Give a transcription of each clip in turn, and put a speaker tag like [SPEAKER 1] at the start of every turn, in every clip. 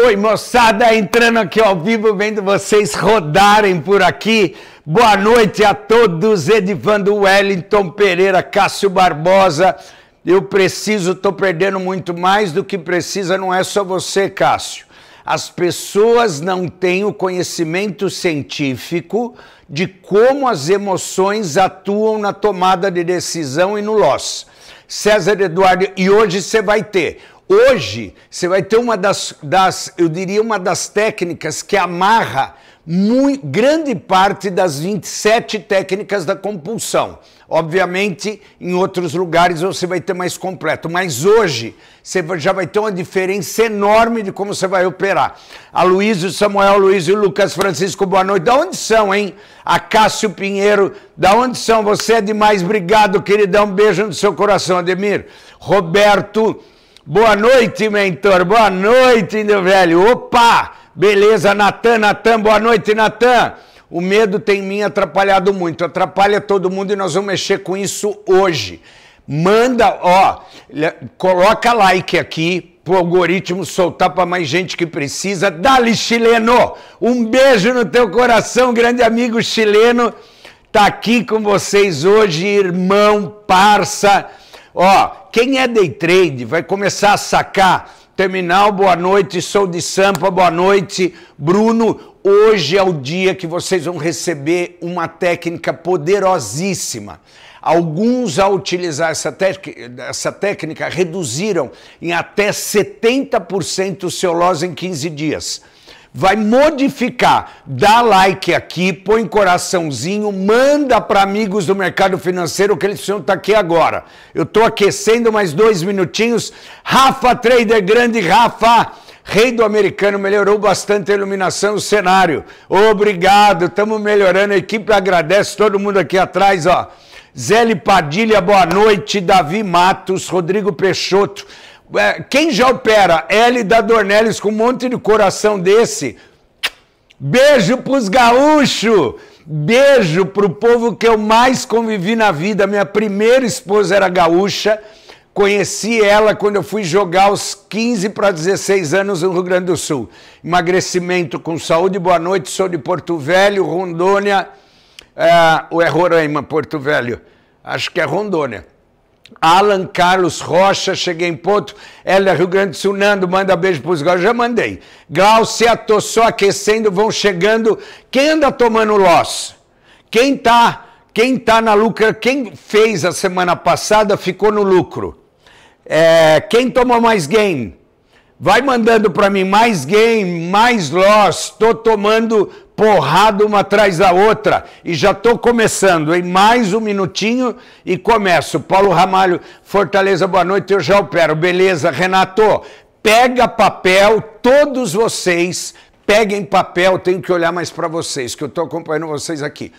[SPEAKER 1] Oi, moçada, entrando aqui ao vivo, vendo vocês rodarem por aqui. Boa noite a todos. Edivando Wellington Pereira, Cássio Barbosa. Eu preciso, estou perdendo muito mais do que precisa, não é só você, Cássio. As pessoas não têm o conhecimento científico de como as emoções atuam na tomada de decisão e no loss. César Eduardo, e hoje você vai ter Hoje, você vai ter uma das, das, eu diria, uma das técnicas que amarra muito, grande parte das 27 técnicas da compulsão. Obviamente, em outros lugares você vai ter mais completo, mas hoje você já vai ter uma diferença enorme de como você vai operar. A Luísa, Samuel, Luiz e o Lucas Francisco, boa noite. Da onde são, hein? A Cássio Pinheiro, da onde são? Você é demais, obrigado, queridão. Um beijo no seu coração, Ademir. Roberto. Boa noite, mentor. Boa noite, meu velho. Opa! Beleza, Natan, Natan. Boa noite, Natan. O medo tem me atrapalhado muito. Atrapalha todo mundo e nós vamos mexer com isso hoje. Manda, ó, coloca like aqui pro algoritmo soltar para mais gente que precisa. Dali, chileno! Um beijo no teu coração, grande amigo chileno. Tá aqui com vocês hoje, irmão, parça Ó, quem é day trade vai começar a sacar. Terminal, boa noite. Sou de Sampa, boa noite. Bruno, hoje é o dia que vocês vão receber uma técnica poderosíssima. Alguns, ao utilizar essa, essa técnica, reduziram em até 70% o seu loss em 15 dias vai modificar. Dá like aqui, põe coraçãozinho, manda para amigos do mercado financeiro que eles precisam estar tá aqui agora. Eu estou aquecendo mais dois minutinhos. Rafa, trader grande, Rafa. Rei do americano melhorou bastante a iluminação do cenário. Obrigado, estamos melhorando. A equipe agradece todo mundo aqui atrás, ó. Zé Padilha, boa noite. Davi Matos, Rodrigo Peixoto. É, quem já opera L da Dornelles com um monte de coração desse, beijo pros gaúchos, beijo pro povo que eu mais convivi na vida. Minha primeira esposa era gaúcha, conheci ela quando eu fui jogar aos 15 para 16 anos no Rio Grande do Sul. Emagrecimento com saúde, boa noite, sou de Porto Velho, Rondônia, é, ou é Roraima, Porto Velho? Acho que é Rondônia. Alan Carlos Rocha, cheguei em ponto. Ela Rio Grande do Sul, Nando, manda beijo para os galos. Já mandei. Glaucia, tô só aquecendo, vão chegando. Quem anda tomando loss? Quem tá, quem tá na lucro? Quem fez a semana passada ficou no lucro. É, quem tomou mais gain? Vai mandando para mim mais gain, mais loss. Tô tomando porrada uma atrás da outra. E já estou começando, em mais um minutinho e começo. Paulo Ramalho, Fortaleza, boa noite, eu já opero. Beleza, Renato, pega papel, todos vocês peguem papel, tenho que olhar mais para vocês, que eu estou acompanhando vocês aqui.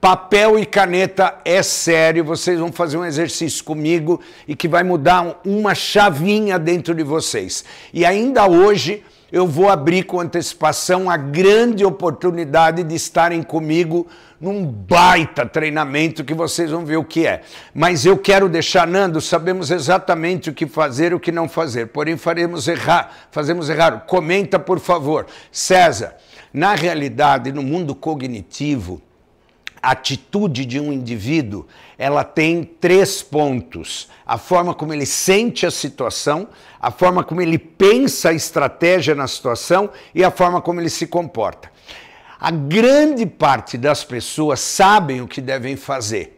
[SPEAKER 1] Papel e caneta é sério, vocês vão fazer um exercício comigo e que vai mudar uma chavinha dentro de vocês. E ainda hoje eu vou abrir com antecipação a grande oportunidade de estarem comigo num baita treinamento que vocês vão ver o que é. Mas eu quero deixar, Nando, sabemos exatamente o que fazer e o que não fazer, porém faremos errar, fazemos errar. Comenta, por favor. César, na realidade, no mundo cognitivo, atitude de um indivíduo, ela tem três pontos: a forma como ele sente a situação, a forma como ele pensa a estratégia na situação e a forma como ele se comporta. A grande parte das pessoas sabem o que devem fazer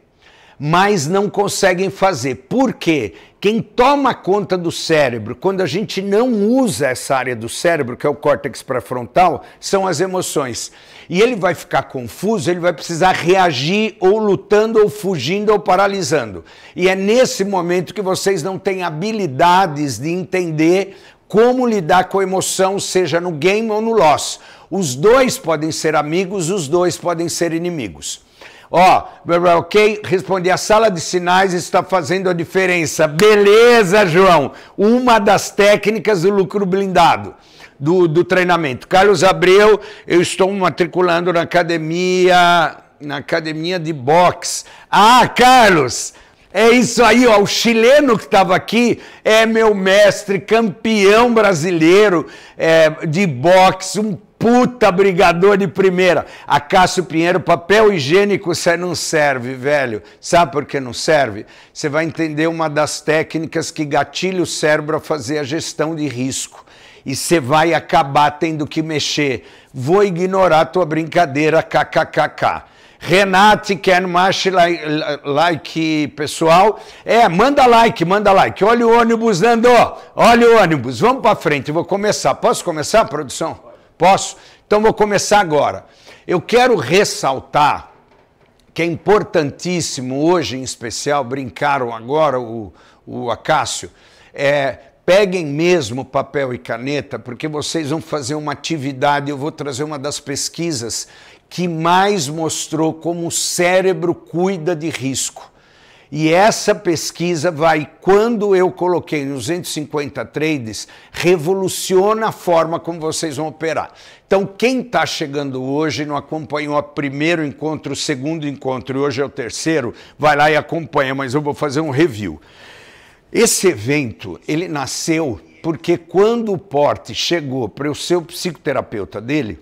[SPEAKER 1] mas não conseguem fazer. Por quê? Quem toma conta do cérebro, quando a gente não usa essa área do cérebro, que é o córtex pré-frontal, são as emoções. E ele vai ficar confuso, ele vai precisar reagir ou lutando, ou fugindo, ou paralisando. E é nesse momento que vocês não têm habilidades de entender como lidar com a emoção, seja no game ou no loss. Os dois podem ser amigos, os dois podem ser inimigos. Ó, ok, respondi. A sala de sinais está fazendo a diferença. Beleza, João. Uma das técnicas do lucro blindado. Do, do treinamento. Carlos Abreu, eu estou matriculando na academia, na academia de boxe. Ah, Carlos, É isso aí, ó. O chileno que estava aqui é meu mestre, campeão brasileiro é, de boxe, um puta brigador de primeira. A Cássio Pinheiro, papel higiênico você não serve, velho. Sabe por que não serve? Você vai entender uma das técnicas que gatilha o cérebro a fazer a gestão de risco. E você vai acabar tendo que mexer. Vou ignorar tua brincadeira, kkkk. Renate quer mais like, pessoal. É, manda like, manda like. Olha o ônibus dando, olha o ônibus. Vamos para frente, vou começar. Posso começar, produção? Posso? Então vou começar agora. Eu quero ressaltar que é importantíssimo hoje, em especial, brincaram agora o, o Acácio, é, peguem mesmo papel e caneta, porque vocês vão fazer uma atividade, eu vou trazer uma das pesquisas que mais mostrou como o cérebro cuida de risco. E essa pesquisa vai, quando eu coloquei nos 250 trades, revoluciona a forma como vocês vão operar. Então, quem está chegando hoje não acompanhou o primeiro encontro, o segundo encontro e hoje é o terceiro, vai lá e acompanha, mas eu vou fazer um review. Esse evento, ele nasceu porque quando o Porte chegou para o seu psicoterapeuta dele,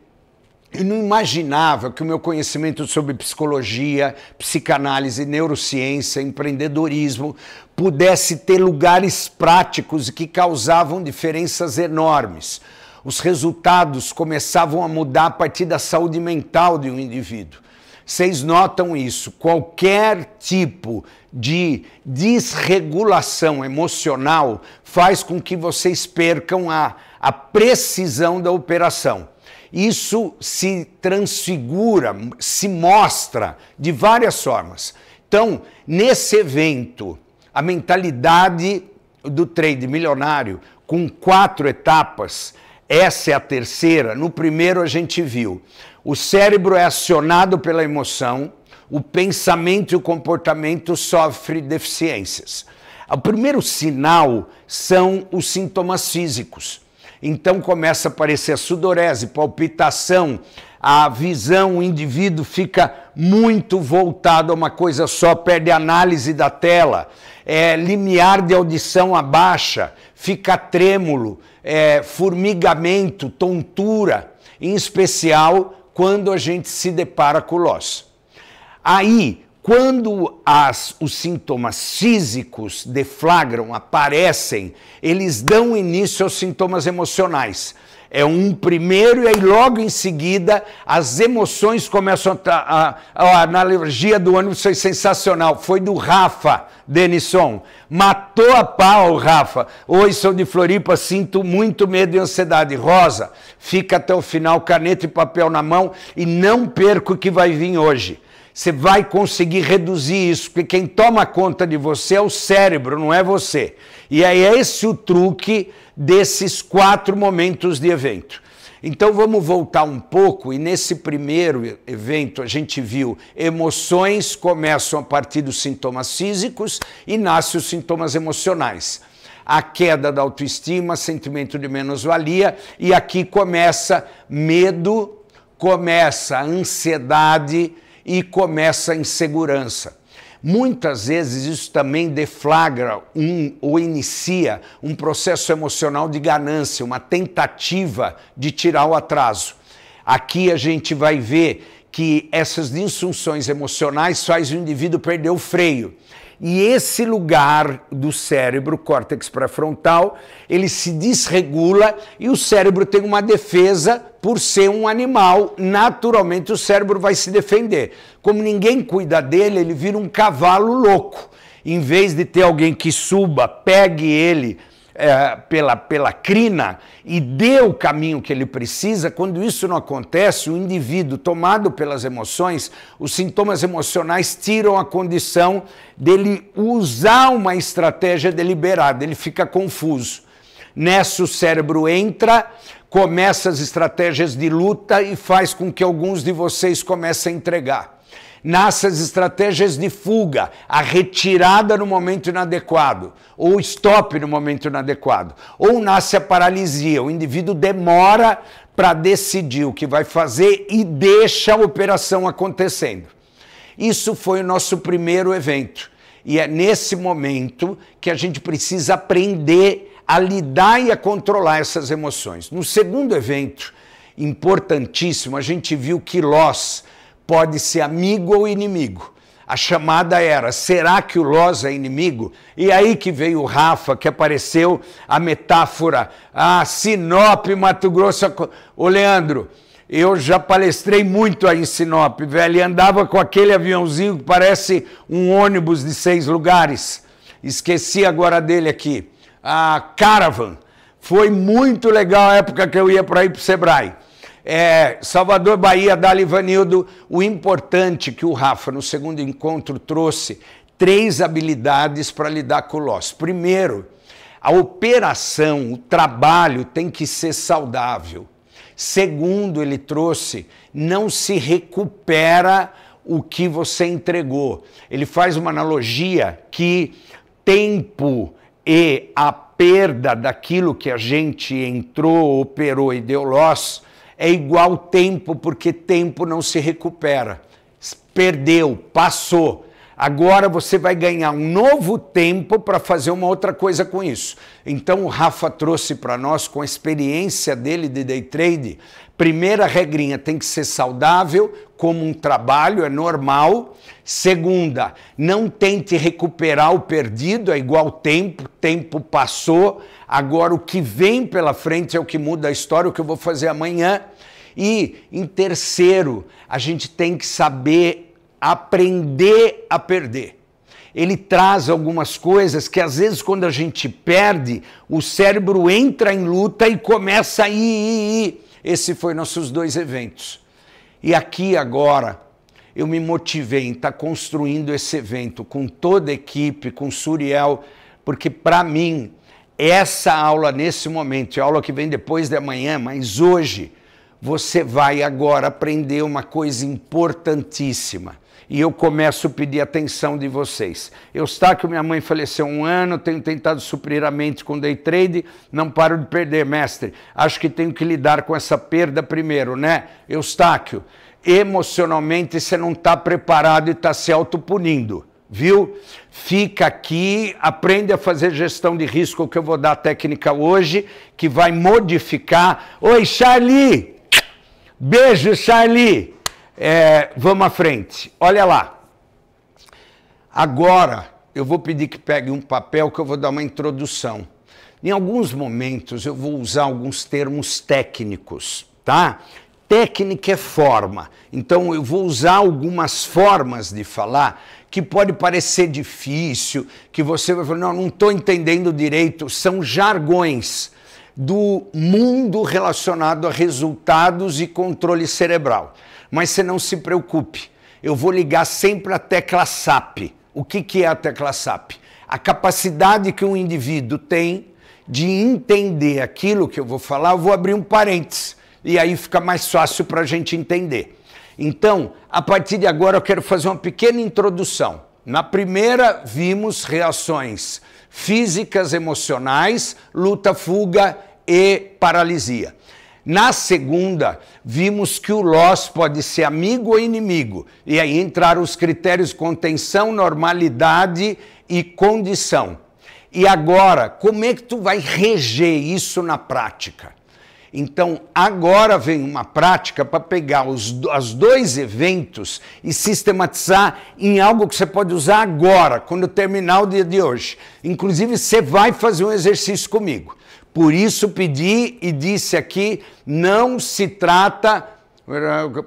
[SPEAKER 1] eu não imaginava que o meu conhecimento sobre psicologia, psicanálise, neurociência, empreendedorismo pudesse ter lugares práticos que causavam diferenças enormes. Os resultados começavam a mudar a partir da saúde mental de um indivíduo. Vocês notam isso? Qualquer tipo de desregulação emocional faz com que vocês percam a, a precisão da operação isso se transfigura, se mostra de várias formas. Então, nesse evento, a mentalidade do trade milionário, com quatro etapas, essa é a terceira. No primeiro, a gente viu o cérebro é acionado pela emoção, o pensamento e o comportamento sofrem deficiências. O primeiro sinal são os sintomas físicos. Então começa a aparecer sudorese, palpitação, a visão, o indivíduo fica muito voltado a uma coisa só, perde análise da tela, é, limiar de audição abaixa, fica trêmulo, é, formigamento, tontura, em especial quando a gente se depara com o loss. Aí, quando as, os sintomas físicos deflagram, aparecem, eles dão início aos sintomas emocionais. É um primeiro e aí logo em seguida as emoções começam a, a, analogia do ônibus foi sensacional, foi do Rafa Denison. Matou a pau, Rafa. Oi, sou de Floripa, sinto muito medo e ansiedade. Rosa, fica até o final, caneta e papel na mão e não perca o que vai vir hoje você vai conseguir reduzir isso, porque quem toma conta de você é o cérebro, não é você. E aí é esse o truque desses quatro momentos de evento. Então vamos voltar um pouco, e nesse primeiro evento a gente viu emoções começam a partir dos sintomas físicos e nascem os sintomas emocionais. A queda da autoestima, sentimento de menos-valia, e aqui começa medo, começa ansiedade, e começa a insegurança. Muitas vezes isso também deflagra um, ou inicia um processo emocional de ganância, uma tentativa de tirar o atraso. Aqui a gente vai ver que essas disfunções emocionais faz o indivíduo perder o freio. E esse lugar do cérebro, córtex pré-frontal, ele se desregula e o cérebro tem uma defesa por ser um animal. Naturalmente o cérebro vai se defender. Como ninguém cuida dele, ele vira um cavalo louco. Em vez de ter alguém que suba, pegue ele, é, pela, pela crina e dê o caminho que ele precisa, quando isso não acontece, o indivíduo, tomado pelas emoções, os sintomas emocionais tiram a condição dele usar uma estratégia deliberada, ele fica confuso. Nessa o cérebro entra, começa as estratégias de luta e faz com que alguns de vocês comecem a entregar nascem as estratégias de fuga, a retirada no momento inadequado, ou stop no momento inadequado, ou nasce a paralisia, o indivíduo demora para decidir o que vai fazer e deixa a operação acontecendo. Isso foi o nosso primeiro evento. E é nesse momento que a gente precisa aprender a lidar e a controlar essas emoções. No segundo evento, importantíssimo, a gente viu que Loss pode ser amigo ou inimigo. A chamada era: será que o Loz é inimigo? E aí que veio o Rafa, que apareceu a metáfora, a Sinop, Mato Grosso. Ô Leandro, eu já palestrei muito aí em Sinop, velho, e andava com aquele aviãozinho que parece um ônibus de seis lugares. Esqueci agora dele aqui. A Caravan. Foi muito legal a época que eu ia para ir para o Sebrae. É, Salvador, Bahia, Dali Vanildo, o importante que o Rafa, no segundo encontro, trouxe três habilidades para lidar com o loss. Primeiro, a operação, o trabalho tem que ser saudável. Segundo, ele trouxe, não se recupera o que você entregou. Ele faz uma analogia que tempo e a perda daquilo que a gente entrou, operou e deu loss é igual tempo, porque tempo não se recupera. Perdeu, passou. Agora você vai ganhar um novo tempo para fazer uma outra coisa com isso. Então o Rafa trouxe para nós, com a experiência dele de day trade, primeira regrinha tem que ser saudável, como um trabalho, é normal. Segunda, não tente recuperar o perdido, é igual tempo, tempo passou. Agora o que vem pela frente é o que muda a história, o que eu vou fazer amanhã. E em terceiro, a gente tem que saber aprender a perder. Ele traz algumas coisas que às vezes quando a gente perde, o cérebro entra em luta e começa a ir, ir, ir. Esse foi nossos dois eventos. E aqui agora eu me motivei em estar tá construindo esse evento com toda a equipe, com Suriel, porque para mim essa aula nesse momento, a aula que vem depois de amanhã, mas hoje você vai agora aprender uma coisa importantíssima e eu começo a pedir atenção de vocês. Eustáquio, minha mãe faleceu um ano, tenho tentado suprir a mente com day trade, não paro de perder, mestre. Acho que tenho que lidar com essa perda primeiro, né? Eustáquio, emocionalmente você não está preparado e está se autopunindo, viu? Fica aqui, aprende a fazer gestão de risco, que eu vou dar a técnica hoje, que vai modificar. Oi, Charlie! Beijo, Charlie! É, vamos à frente. Olha lá. Agora eu vou pedir que pegue um papel que eu vou dar uma introdução. Em alguns momentos eu vou usar alguns termos técnicos, tá? Técnica é forma. Então eu vou usar algumas formas de falar que pode parecer difícil, que você vai falar, não, não estou entendendo direito, são jargões do mundo relacionado a resultados e controle cerebral. Mas você não se preocupe, eu vou ligar sempre a tecla SAP. O que, que é a tecla SAP? A capacidade que um indivíduo tem de entender aquilo que eu vou falar, eu vou abrir um parênteses e aí fica mais fácil para a gente entender. Então, a partir de agora, eu quero fazer uma pequena introdução. Na primeira, vimos reações físicas, emocionais, luta, fuga e paralisia. Na segunda, vimos que o loss pode ser amigo ou inimigo. E aí entraram os critérios contenção, normalidade e condição. E agora, como é que tu vai reger isso na prática? Então, agora vem uma prática para pegar os, os dois eventos e sistematizar em algo que você pode usar agora, quando terminar o dia de hoje. Inclusive, você vai fazer um exercício comigo. Por isso pedi e disse aqui: não se trata.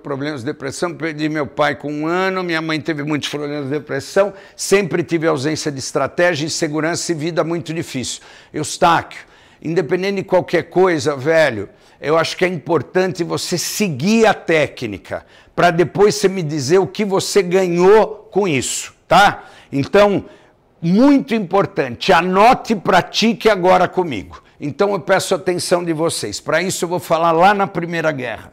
[SPEAKER 1] Problemas de depressão, perdi meu pai com um ano, minha mãe teve muitos problemas de depressão, sempre tive ausência de estratégia, insegurança e vida muito difícil. Eustáquio, independente de qualquer coisa, velho, eu acho que é importante você seguir a técnica, para depois você me dizer o que você ganhou com isso, tá? Então, muito importante, anote e pratique agora comigo. Então eu peço atenção de vocês. Para isso eu vou falar lá na Primeira Guerra.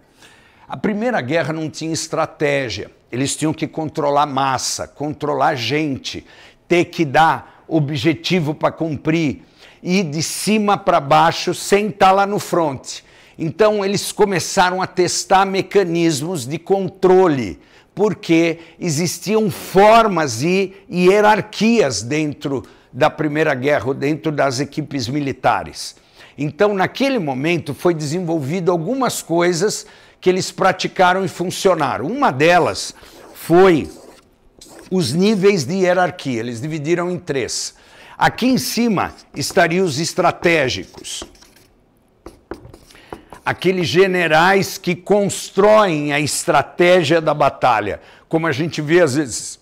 [SPEAKER 1] A Primeira Guerra não tinha estratégia. Eles tinham que controlar massa, controlar gente, ter que dar objetivo para cumprir, ir de cima para baixo sem estar tá lá no fronte. Então eles começaram a testar mecanismos de controle porque existiam formas e hierarquias dentro da Primeira Guerra, dentro das equipes militares. Então, naquele momento, foi desenvolvido algumas coisas que eles praticaram e funcionaram. Uma delas foi os níveis de hierarquia. Eles dividiram em três. Aqui em cima estariam os estratégicos. Aqueles generais que constroem a estratégia da batalha, como a gente vê às vezes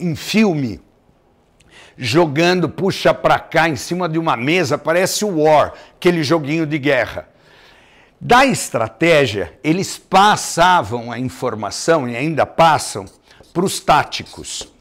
[SPEAKER 1] em filme, jogando puxa para cá em cima de uma mesa, parece o War, aquele joguinho de guerra. Da estratégia, eles passavam a informação e ainda passam para os táticos.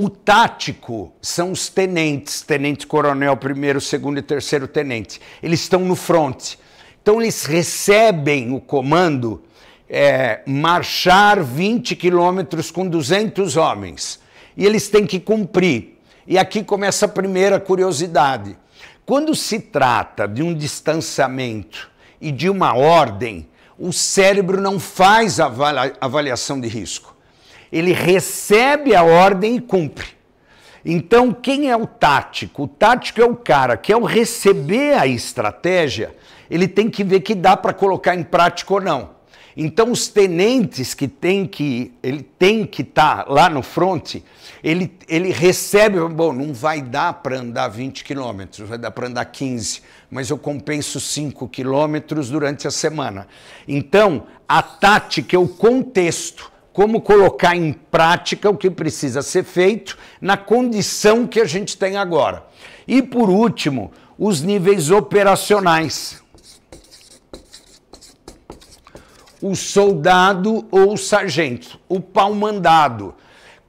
[SPEAKER 1] O tático são os tenentes, tenente coronel, primeiro, segundo e terceiro tenente. Eles estão no front. Então eles recebem o comando é, marchar 20 quilômetros com 200 homens. E eles têm que cumprir. E aqui começa a primeira curiosidade. Quando se trata de um distanciamento e de uma ordem, o cérebro não faz avaliação de risco ele recebe a ordem e cumpre. Então, quem é o tático? O tático é o cara que, ao receber a estratégia, ele tem que ver que dá para colocar em prática ou não. Então, os tenentes que tem que ele tem que estar tá lá no front, ele, ele recebe, bom, não vai dar para andar 20 quilômetros, vai dar para andar 15, mas eu compenso 5 quilômetros durante a semana. Então, a tática é o contexto como colocar em prática o que precisa ser feito na condição que a gente tem agora. E por último, os níveis operacionais. O soldado ou o sargento, o pau-mandado.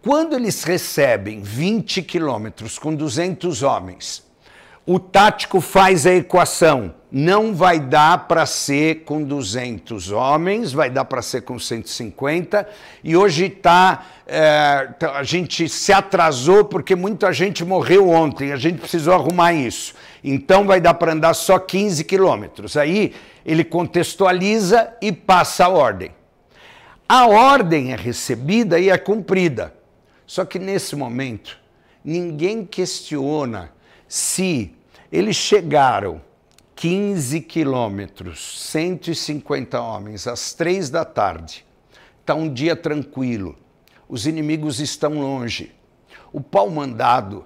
[SPEAKER 1] Quando eles recebem 20 quilômetros com 200 homens, o tático faz a equação não vai dar para ser com 200 homens, vai dar para ser com 150. E hoje está. É, tá, a gente se atrasou porque muita gente morreu ontem, a gente precisou arrumar isso. Então vai dar para andar só 15 quilômetros. Aí ele contextualiza e passa a ordem. A ordem é recebida e é cumprida. Só que nesse momento, ninguém questiona se eles chegaram 15 quilômetros, 150 homens, às três da tarde. Está um dia tranquilo. Os inimigos estão longe. O pau mandado,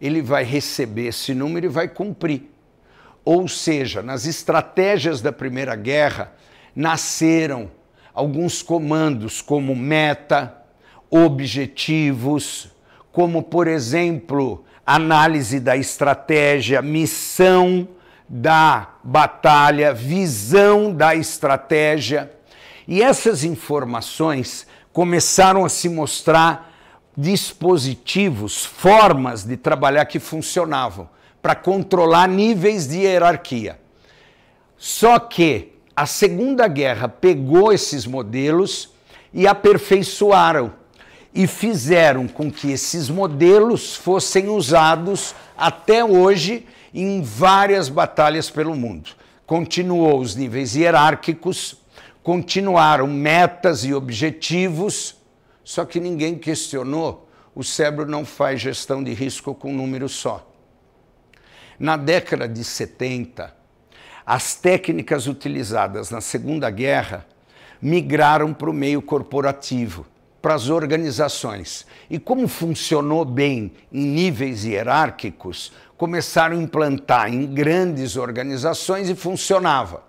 [SPEAKER 1] ele vai receber esse número e vai cumprir. Ou seja, nas estratégias da Primeira Guerra, nasceram alguns comandos como meta, objetivos, como, por exemplo, análise da estratégia, missão da batalha, visão da estratégia. E essas informações começaram a se mostrar dispositivos, formas de trabalhar que funcionavam para controlar níveis de hierarquia. Só que a Segunda Guerra pegou esses modelos e aperfeiçoaram e fizeram com que esses modelos fossem usados até hoje em várias batalhas pelo mundo. Continuou os níveis hierárquicos, continuaram metas e objetivos, só que ninguém questionou. O cérebro não faz gestão de risco com um número só. Na década de 70, as técnicas utilizadas na Segunda Guerra migraram para o meio corporativo, para as organizações. E como funcionou bem em níveis hierárquicos, começaram a implantar em grandes organizações e funcionava.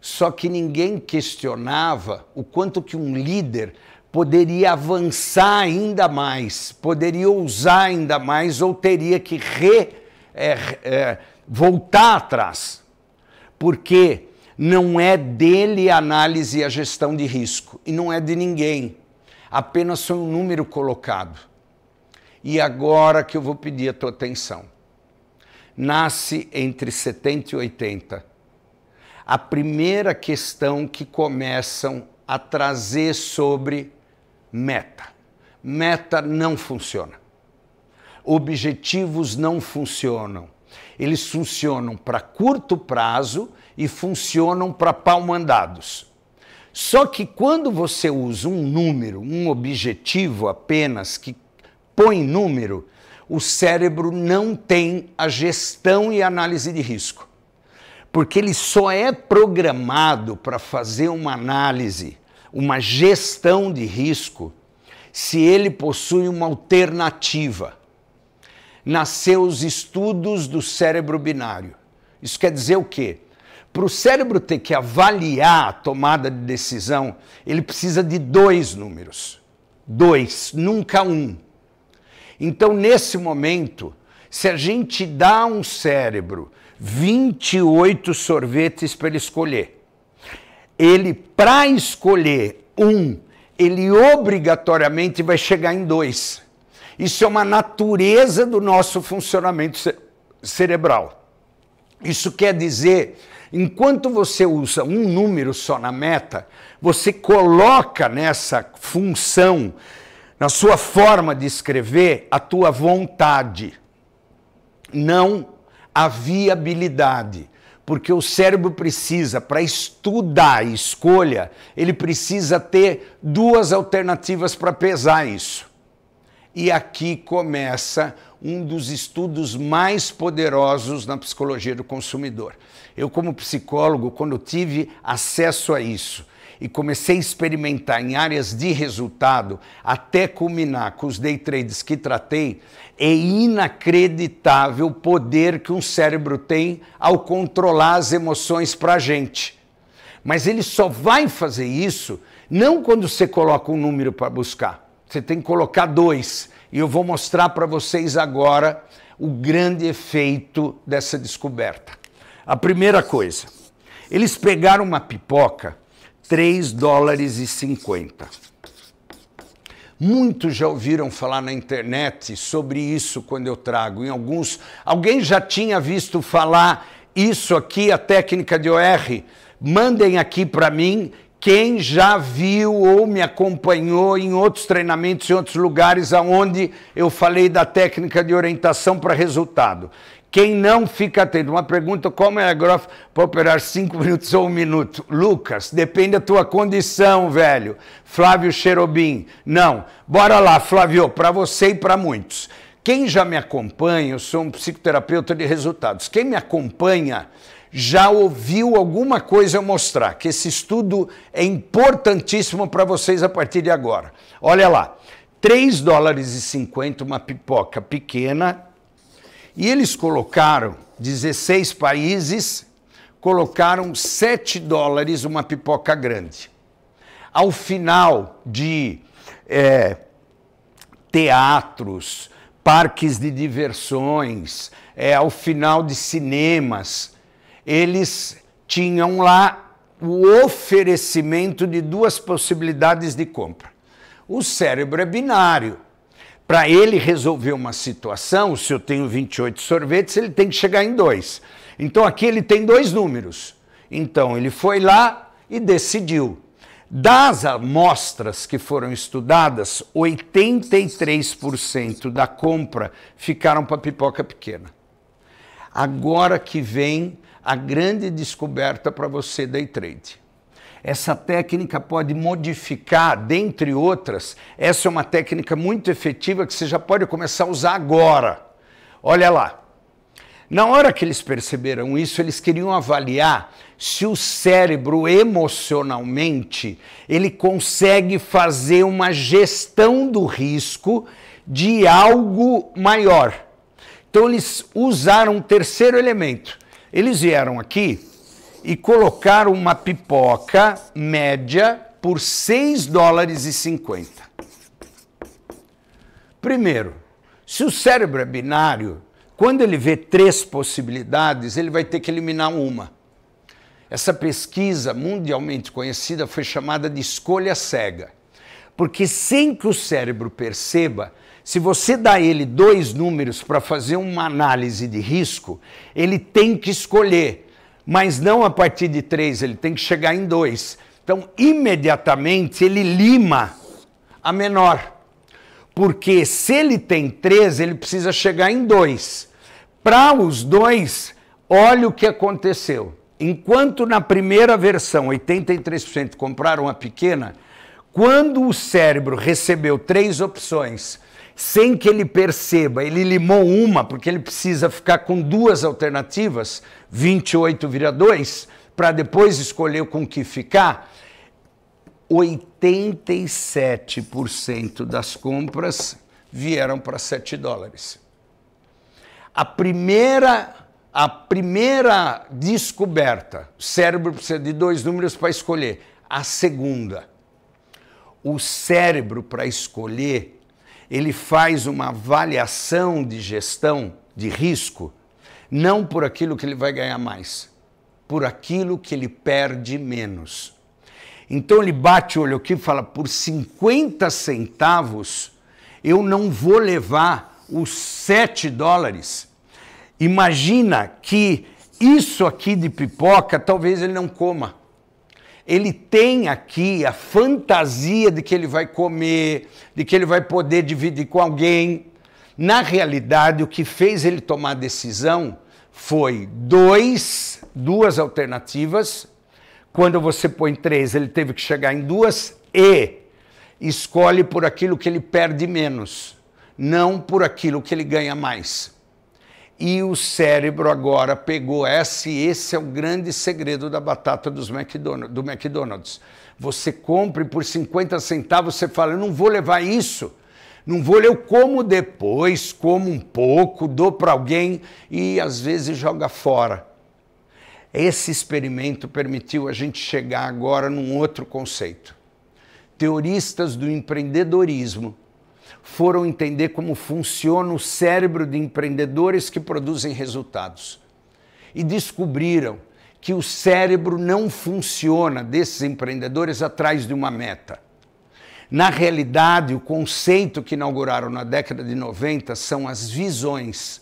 [SPEAKER 1] Só que ninguém questionava o quanto que um líder poderia avançar ainda mais, poderia usar ainda mais ou teria que re, é, é, voltar atrás. Porque não é dele a análise e a gestão de risco, e não é de ninguém. Apenas foi um número colocado. E agora que eu vou pedir a tua atenção nasce entre 70 e 80. A primeira questão que começam a trazer sobre meta. Meta não funciona. Objetivos não funcionam. Eles funcionam para curto prazo e funcionam para pau-mandados. Só que quando você usa um número, um objetivo apenas, que põe número, o cérebro não tem a gestão e análise de risco. Porque ele só é programado para fazer uma análise, uma gestão de risco, se ele possui uma alternativa. Nasceu os estudos do cérebro binário. Isso quer dizer o quê? Para o cérebro ter que avaliar a tomada de decisão, ele precisa de dois números. Dois, nunca um. Então, nesse momento, se a gente dá um cérebro 28 sorvetes para ele escolher, ele, para escolher um, ele obrigatoriamente vai chegar em dois. Isso é uma natureza do nosso funcionamento cerebral. Isso quer dizer Enquanto você usa um número só na meta, você coloca nessa função, na sua forma de escrever, a tua vontade, não a viabilidade. Porque o cérebro precisa, para estudar a escolha, ele precisa ter duas alternativas para pesar isso. E aqui começa um dos estudos mais poderosos na psicologia do consumidor. Eu, como psicólogo, quando tive acesso a isso e comecei a experimentar em áreas de resultado, até culminar com os day trades que tratei, é inacreditável o poder que um cérebro tem ao controlar as emoções para a gente. Mas ele só vai fazer isso não quando você coloca um número para buscar. Você tem que colocar dois. E eu vou mostrar para vocês agora o grande efeito dessa descoberta. A primeira coisa, eles pegaram uma pipoca, 3 dólares e 50. Muitos já ouviram falar na internet sobre isso quando eu trago. Em alguns, alguém já tinha visto falar isso aqui, a técnica de OR? Mandem aqui para mim quem já viu ou me acompanhou em outros treinamentos em outros lugares aonde eu falei da técnica de orientação para resultado. Quem não fica atento. Uma pergunta: como é a grofa para operar cinco minutos ou um minuto? Lucas, depende da tua condição, velho. Flávio Cherobim. Não. Bora lá, Flávio, para você e para muitos. Quem já me acompanha, eu sou um psicoterapeuta de resultados. Quem me acompanha já ouviu alguma coisa eu mostrar, que esse estudo é importantíssimo para vocês a partir de agora. Olha lá, 3 dólares e 50 uma pipoca pequena, e eles colocaram 16 países, colocaram 7 dólares uma pipoca grande. Ao final de é, teatros, parques de diversões, é, ao final de cinemas, eles tinham lá o oferecimento de duas possibilidades de compra. O cérebro é binário para ele resolver uma situação, se eu tenho 28 sorvetes, ele tem que chegar em dois. Então aqui ele tem dois números. Então ele foi lá e decidiu. Das amostras que foram estudadas, 83% da compra ficaram para pipoca pequena. Agora que vem a grande descoberta para você day trade. Essa técnica pode modificar, dentre outras, essa é uma técnica muito efetiva que você já pode começar a usar agora. Olha lá. Na hora que eles perceberam isso, eles queriam avaliar se o cérebro emocionalmente ele consegue fazer uma gestão do risco de algo maior. Então eles usaram um terceiro elemento. Eles vieram aqui e colocaram uma pipoca média por 6 dólares e 50. Primeiro, se o cérebro é binário, quando ele vê três possibilidades, ele vai ter que eliminar uma. Essa pesquisa mundialmente conhecida foi chamada de escolha cega. Porque sem que o cérebro perceba, se você dá ele dois números para fazer uma análise de risco, ele tem que escolher mas não a partir de três, ele tem que chegar em dois. Então, imediatamente, ele lima a menor. Porque se ele tem três, ele precisa chegar em dois. Para os dois, olha o que aconteceu. Enquanto na primeira versão 83% compraram a pequena, quando o cérebro recebeu três opções, sem que ele perceba, ele limou uma, porque ele precisa ficar com duas alternativas, 28 vira 2, para depois escolher com que ficar. 87% das compras vieram para 7 dólares. A primeira, a primeira descoberta, o cérebro precisa de dois números para escolher. A segunda, o cérebro para escolher, ele faz uma avaliação de gestão de risco, não por aquilo que ele vai ganhar mais, por aquilo que ele perde menos. Então ele bate o olho aqui e fala: por 50 centavos eu não vou levar os 7 dólares. Imagina que isso aqui de pipoca talvez ele não coma. Ele tem aqui a fantasia de que ele vai comer, de que ele vai poder dividir com alguém. Na realidade, o que fez ele tomar a decisão foi dois, duas alternativas. Quando você põe três, ele teve que chegar em duas e escolhe por aquilo que ele perde menos, não por aquilo que ele ganha mais. E o cérebro agora pegou essa, e esse é o grande segredo da batata dos McDonald's, do McDonald's. Você compra por 50 centavos você fala: eu não vou levar isso. Não vou, eu como depois, como um pouco, dou para alguém e às vezes joga fora. Esse experimento permitiu a gente chegar agora num outro conceito. Teoristas do empreendedorismo foram entender como funciona o cérebro de empreendedores que produzem resultados. E descobriram que o cérebro não funciona desses empreendedores atrás de uma meta. Na realidade, o conceito que inauguraram na década de 90 são as visões.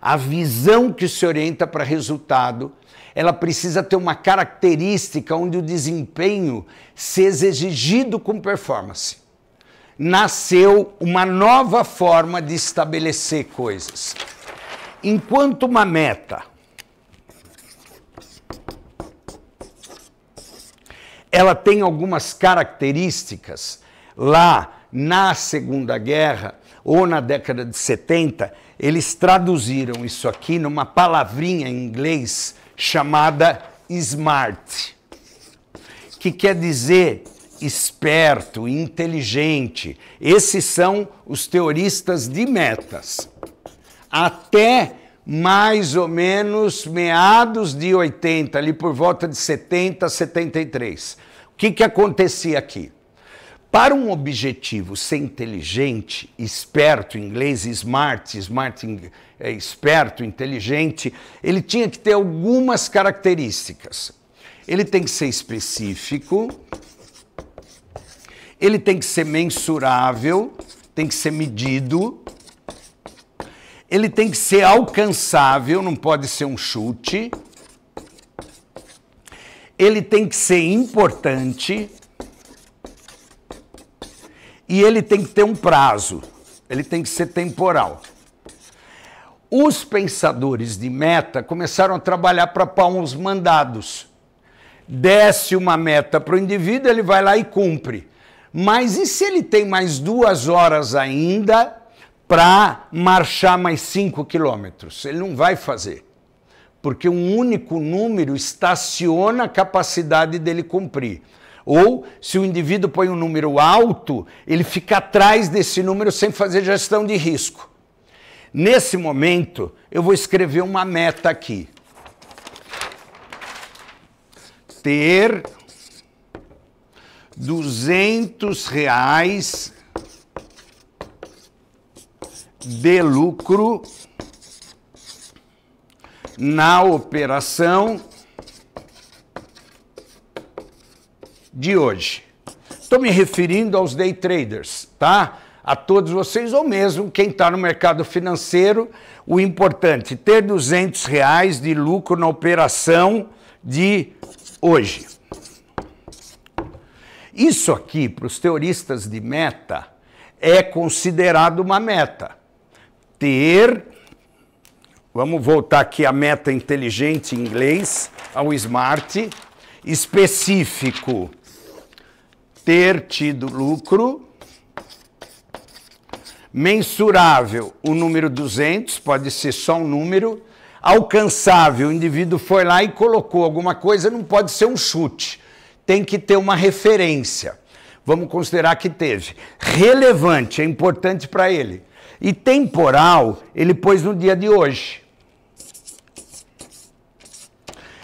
[SPEAKER 1] A visão que se orienta para resultado, ela precisa ter uma característica onde o desempenho seja exigido com performance. Nasceu uma nova forma de estabelecer coisas. Enquanto uma meta ela tem algumas características, lá na Segunda Guerra ou na década de 70, eles traduziram isso aqui numa palavrinha em inglês chamada smart, que quer dizer esperto, inteligente. Esses são os teoristas de metas. Até mais ou menos meados de 80, ali por volta de 70, 73. O que, que acontecia aqui? Para um objetivo ser inteligente, esperto, em inglês smart, smart é, esperto, inteligente, ele tinha que ter algumas características. Ele tem que ser específico, ele tem que ser mensurável, tem que ser medido, ele tem que ser alcançável, não pode ser um chute, ele tem que ser importante, e ele tem que ter um prazo, ele tem que ser temporal. Os pensadores de meta começaram a trabalhar para palmos mandados. Desce uma meta para o indivíduo, ele vai lá e cumpre. Mas e se ele tem mais duas horas ainda para marchar mais cinco quilômetros? Ele não vai fazer. Porque um único número estaciona a capacidade dele cumprir. Ou, se o indivíduo põe um número alto, ele fica atrás desse número sem fazer gestão de risco. Nesse momento, eu vou escrever uma meta aqui. Ter 200 reais de lucro na operação de hoje. Estou me referindo aos day traders, tá? A todos vocês, ou mesmo quem está no mercado financeiro, o importante, ter 200 reais de lucro na operação de hoje. Isso aqui, para os teoristas de meta, é considerado uma meta. Ter Vamos voltar aqui à meta inteligente em inglês, ao SMART. Específico, ter tido lucro. Mensurável, o número 200, pode ser só um número. Alcançável, o indivíduo foi lá e colocou alguma coisa, não pode ser um chute. Tem que ter uma referência. Vamos considerar que teve. Relevante, é importante para ele. E temporal, ele pôs no dia de hoje.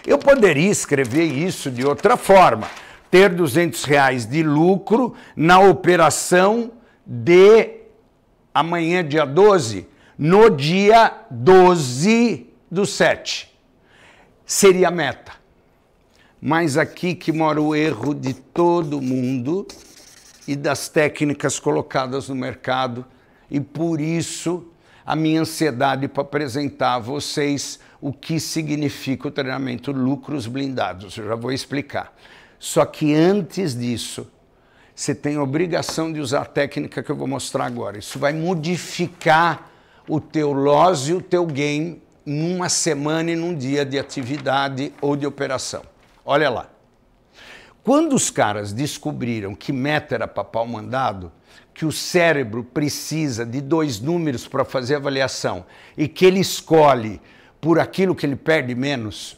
[SPEAKER 1] Eu poderia escrever isso de outra forma. Ter 200 reais de lucro na operação de amanhã, dia 12, no dia 12 do 7. Seria a meta. Mas aqui que mora o erro de todo mundo e das técnicas colocadas no mercado, e por isso a minha ansiedade para apresentar a vocês o que significa o treinamento lucros blindados. Eu já vou explicar. Só que antes disso, você tem a obrigação de usar a técnica que eu vou mostrar agora. Isso vai modificar o teu loss e o teu gain numa semana e num dia de atividade ou de operação. Olha lá. Quando os caras descobriram que meta era para pau mandado, que o cérebro precisa de dois números para fazer avaliação e que ele escolhe por aquilo que ele perde menos,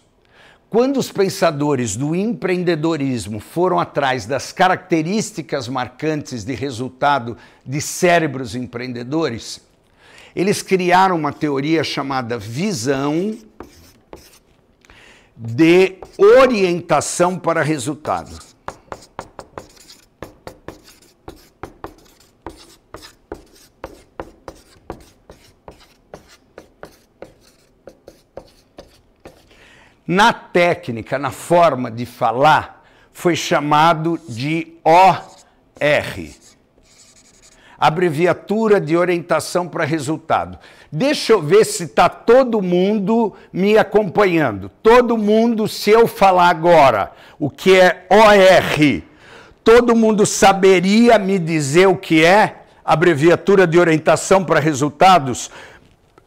[SPEAKER 1] quando os pensadores do empreendedorismo foram atrás das características marcantes de resultado de cérebros empreendedores, eles criaram uma teoria chamada visão de orientação para resultado. Na técnica, na forma de falar, foi chamado de OR abreviatura de orientação para resultado. Deixa eu ver se está todo mundo me acompanhando. Todo mundo, se eu falar agora o que é OR, todo mundo saberia me dizer o que é abreviatura de orientação para resultados?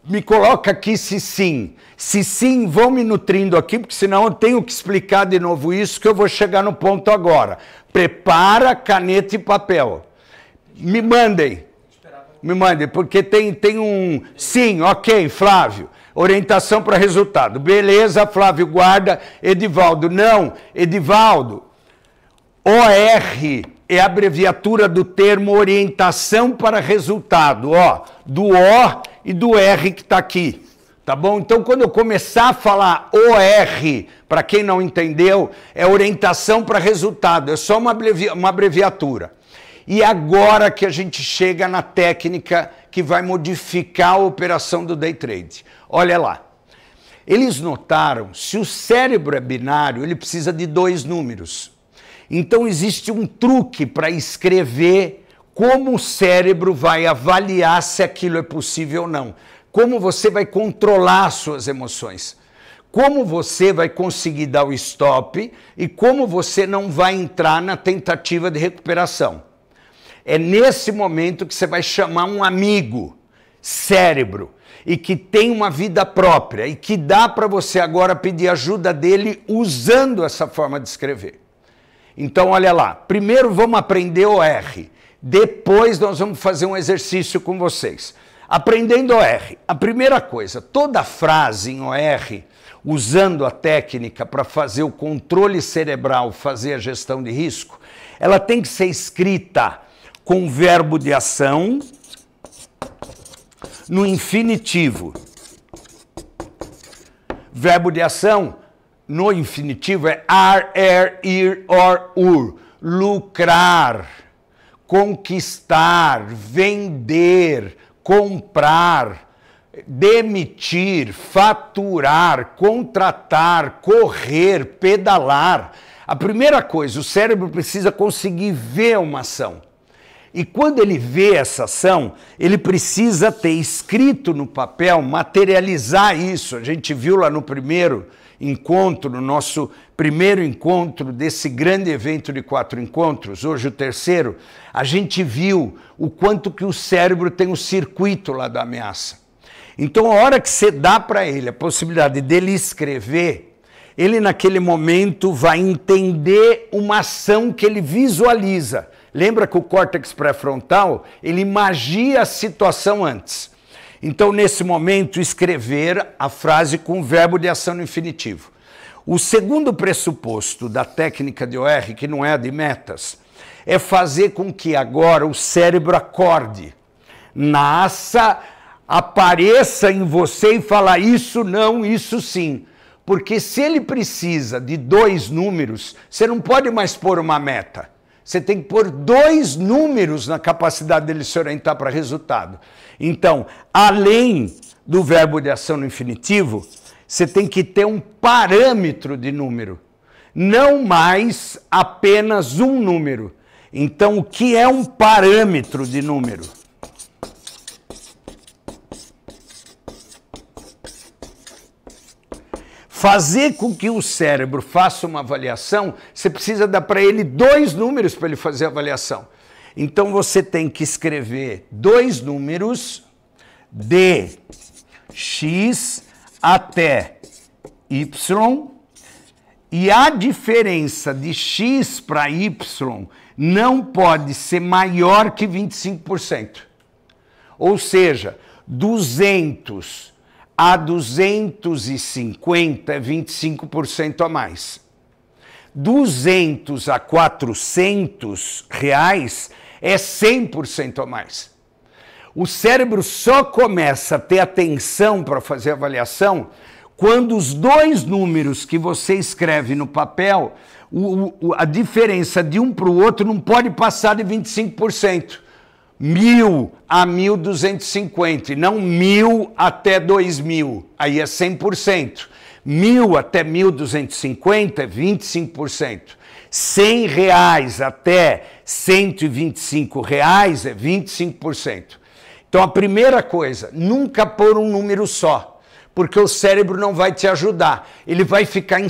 [SPEAKER 1] Me coloca aqui se sim. Se sim, vão me nutrindo aqui, porque senão eu tenho que explicar de novo isso, que eu vou chegar no ponto agora. Prepara caneta e papel. Me mandem. Me mandem, porque tem, tem um. Sim, ok, Flávio. Orientação para resultado. Beleza, Flávio, guarda. Edivaldo, não. Edivaldo, OR é a abreviatura do termo orientação para resultado, ó, do O e do R que está aqui. Tá bom? Então, quando eu começar a falar OR, para quem não entendeu, é orientação para resultado, é só uma, abrevi uma abreviatura. E agora que a gente chega na técnica que vai modificar a operação do day trade. Olha lá. Eles notaram, se o cérebro é binário, ele precisa de dois números. Então existe um truque para escrever como o cérebro vai avaliar se aquilo é possível ou não. Como você vai controlar suas emoções. Como você vai conseguir dar o stop e como você não vai entrar na tentativa de recuperação. É nesse momento que você vai chamar um amigo, cérebro, e que tem uma vida própria e que dá para você agora pedir ajuda dele usando essa forma de escrever. Então, olha lá. Primeiro vamos aprender o R. Depois nós vamos fazer um exercício com vocês. Aprendendo o R. A primeira coisa, toda frase em OR, usando a técnica para fazer o controle cerebral, fazer a gestão de risco, ela tem que ser escrita com verbo de ação no infinitivo. Verbo de ação no infinitivo é ar, er, ir, or, ur. Lucrar, conquistar, vender, comprar, demitir, faturar, contratar, correr, pedalar. A primeira coisa, o cérebro precisa conseguir ver uma ação. E quando ele vê essa ação, ele precisa ter escrito no papel, materializar isso. A gente viu lá no primeiro encontro, no nosso primeiro encontro desse grande evento de quatro encontros, hoje o terceiro, a gente viu o quanto que o cérebro tem um circuito lá da ameaça. Então, a hora que você dá para ele a possibilidade dele escrever, ele naquele momento vai entender uma ação que ele visualiza. Lembra que o córtex pré-frontal, ele magia a situação antes. Então, nesse momento, escrever a frase com o verbo de ação no infinitivo. O segundo pressuposto da técnica de OR, que não é a de metas, é fazer com que agora o cérebro acorde, nasça apareça em você e falar isso não, isso sim. Porque se ele precisa de dois números, você não pode mais pôr uma meta. Você tem que pôr dois números na capacidade dele se orientar para resultado. Então, além do verbo de ação no infinitivo, você tem que ter um parâmetro de número, não mais apenas um número. Então, o que é um parâmetro de número? Fazer com que o cérebro faça uma avaliação, você precisa dar para ele dois números para ele fazer a avaliação. Então você tem que escrever dois números de x até y e a diferença de x para y não pode ser maior que 25%. Ou seja, 200 a 250 é 25% a mais. 200 a 400 reais é 100% a mais. O cérebro só começa a ter atenção para fazer avaliação quando os dois números que você escreve no papel, o, o, a diferença de um para o outro não pode passar de 25% mil a 1.250, e não mil até 2.000, aí é 100%. Mil até 1.250 é 25%. 100 reais até 125 reais é 25%. Então a primeira coisa, nunca pôr um número só, porque o cérebro não vai te ajudar. Ele vai ficar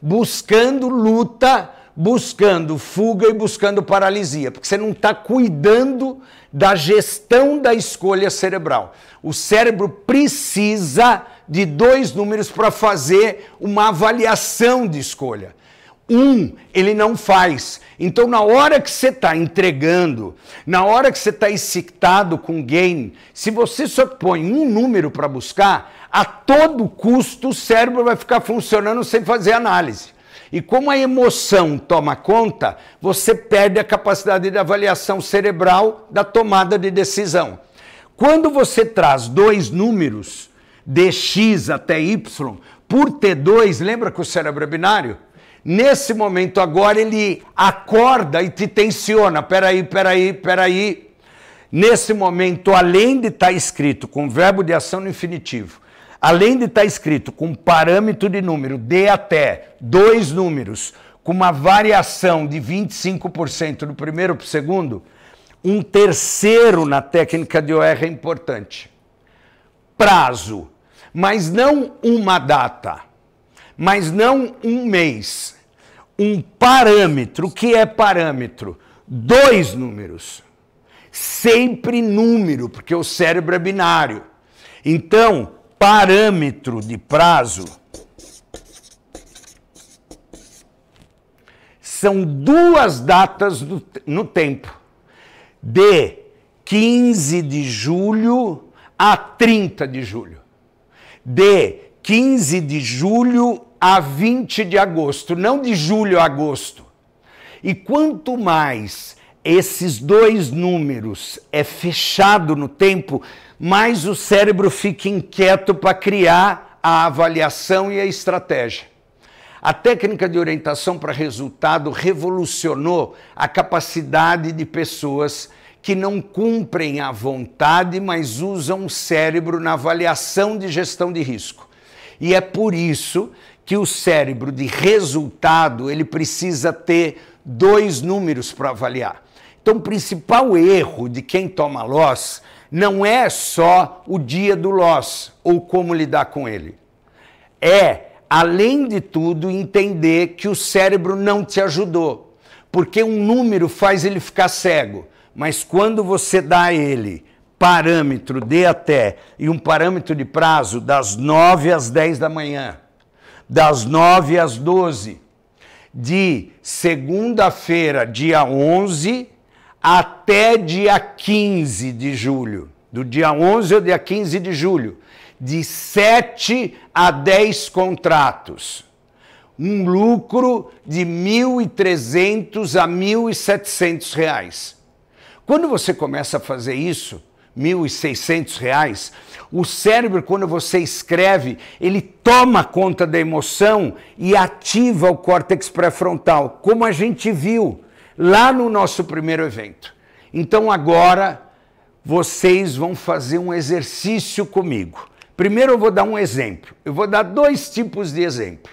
[SPEAKER 1] buscando luta buscando fuga e buscando paralisia, porque você não está cuidando da gestão da escolha cerebral. O cérebro precisa de dois números para fazer uma avaliação de escolha. Um, ele não faz. Então, na hora que você está entregando, na hora que você está excitado com game, se você só põe um número para buscar, a todo custo o cérebro vai ficar funcionando sem fazer análise. E como a emoção toma conta, você perde a capacidade de avaliação cerebral da tomada de decisão. Quando você traz dois números, de x até y, por T2, lembra que o cérebro é binário? Nesse momento agora ele acorda e te tensiona. Peraí, peraí, peraí. Nesse momento, além de estar tá escrito com verbo de ação no infinitivo, além de estar escrito com parâmetro de número de até dois números, com uma variação de 25% do primeiro para o segundo, um terceiro na técnica de OR é importante. Prazo, mas não uma data, mas não um mês. Um parâmetro. O que é parâmetro? Dois números. Sempre número, porque o cérebro é binário. Então, parâmetro de prazo são duas datas no tempo, de 15 de julho a 30 de julho, de 15 de julho a 20 de agosto, não de julho a agosto. E quanto mais esses dois números é fechado no tempo, mais o cérebro fica inquieto para criar a avaliação e a estratégia. A técnica de orientação para resultado revolucionou a capacidade de pessoas que não cumprem a vontade, mas usam o cérebro na avaliação de gestão de risco. E é por isso que o cérebro de resultado ele precisa ter dois números para avaliar. Então, o principal erro de quem toma loss não é só o dia do loss ou como lidar com ele. É, além de tudo, entender que o cérebro não te ajudou. Porque um número faz ele ficar cego, mas quando você dá a ele parâmetro de até e um parâmetro de prazo das 9 às 10 da manhã, das 9 às 12, de segunda-feira, dia 11, até dia 15 de julho. Do dia 11 ao dia 15 de julho. De 7 a 10 contratos. Um lucro de 1.300 a 1.700 reais. Quando você começa a fazer isso, 1.600 reais, o cérebro, quando você escreve, ele toma conta da emoção e ativa o córtex pré-frontal, como a gente viu lá no nosso primeiro evento. Então agora vocês vão fazer um exercício comigo. Primeiro eu vou dar um exemplo. Eu vou dar dois tipos de exemplo.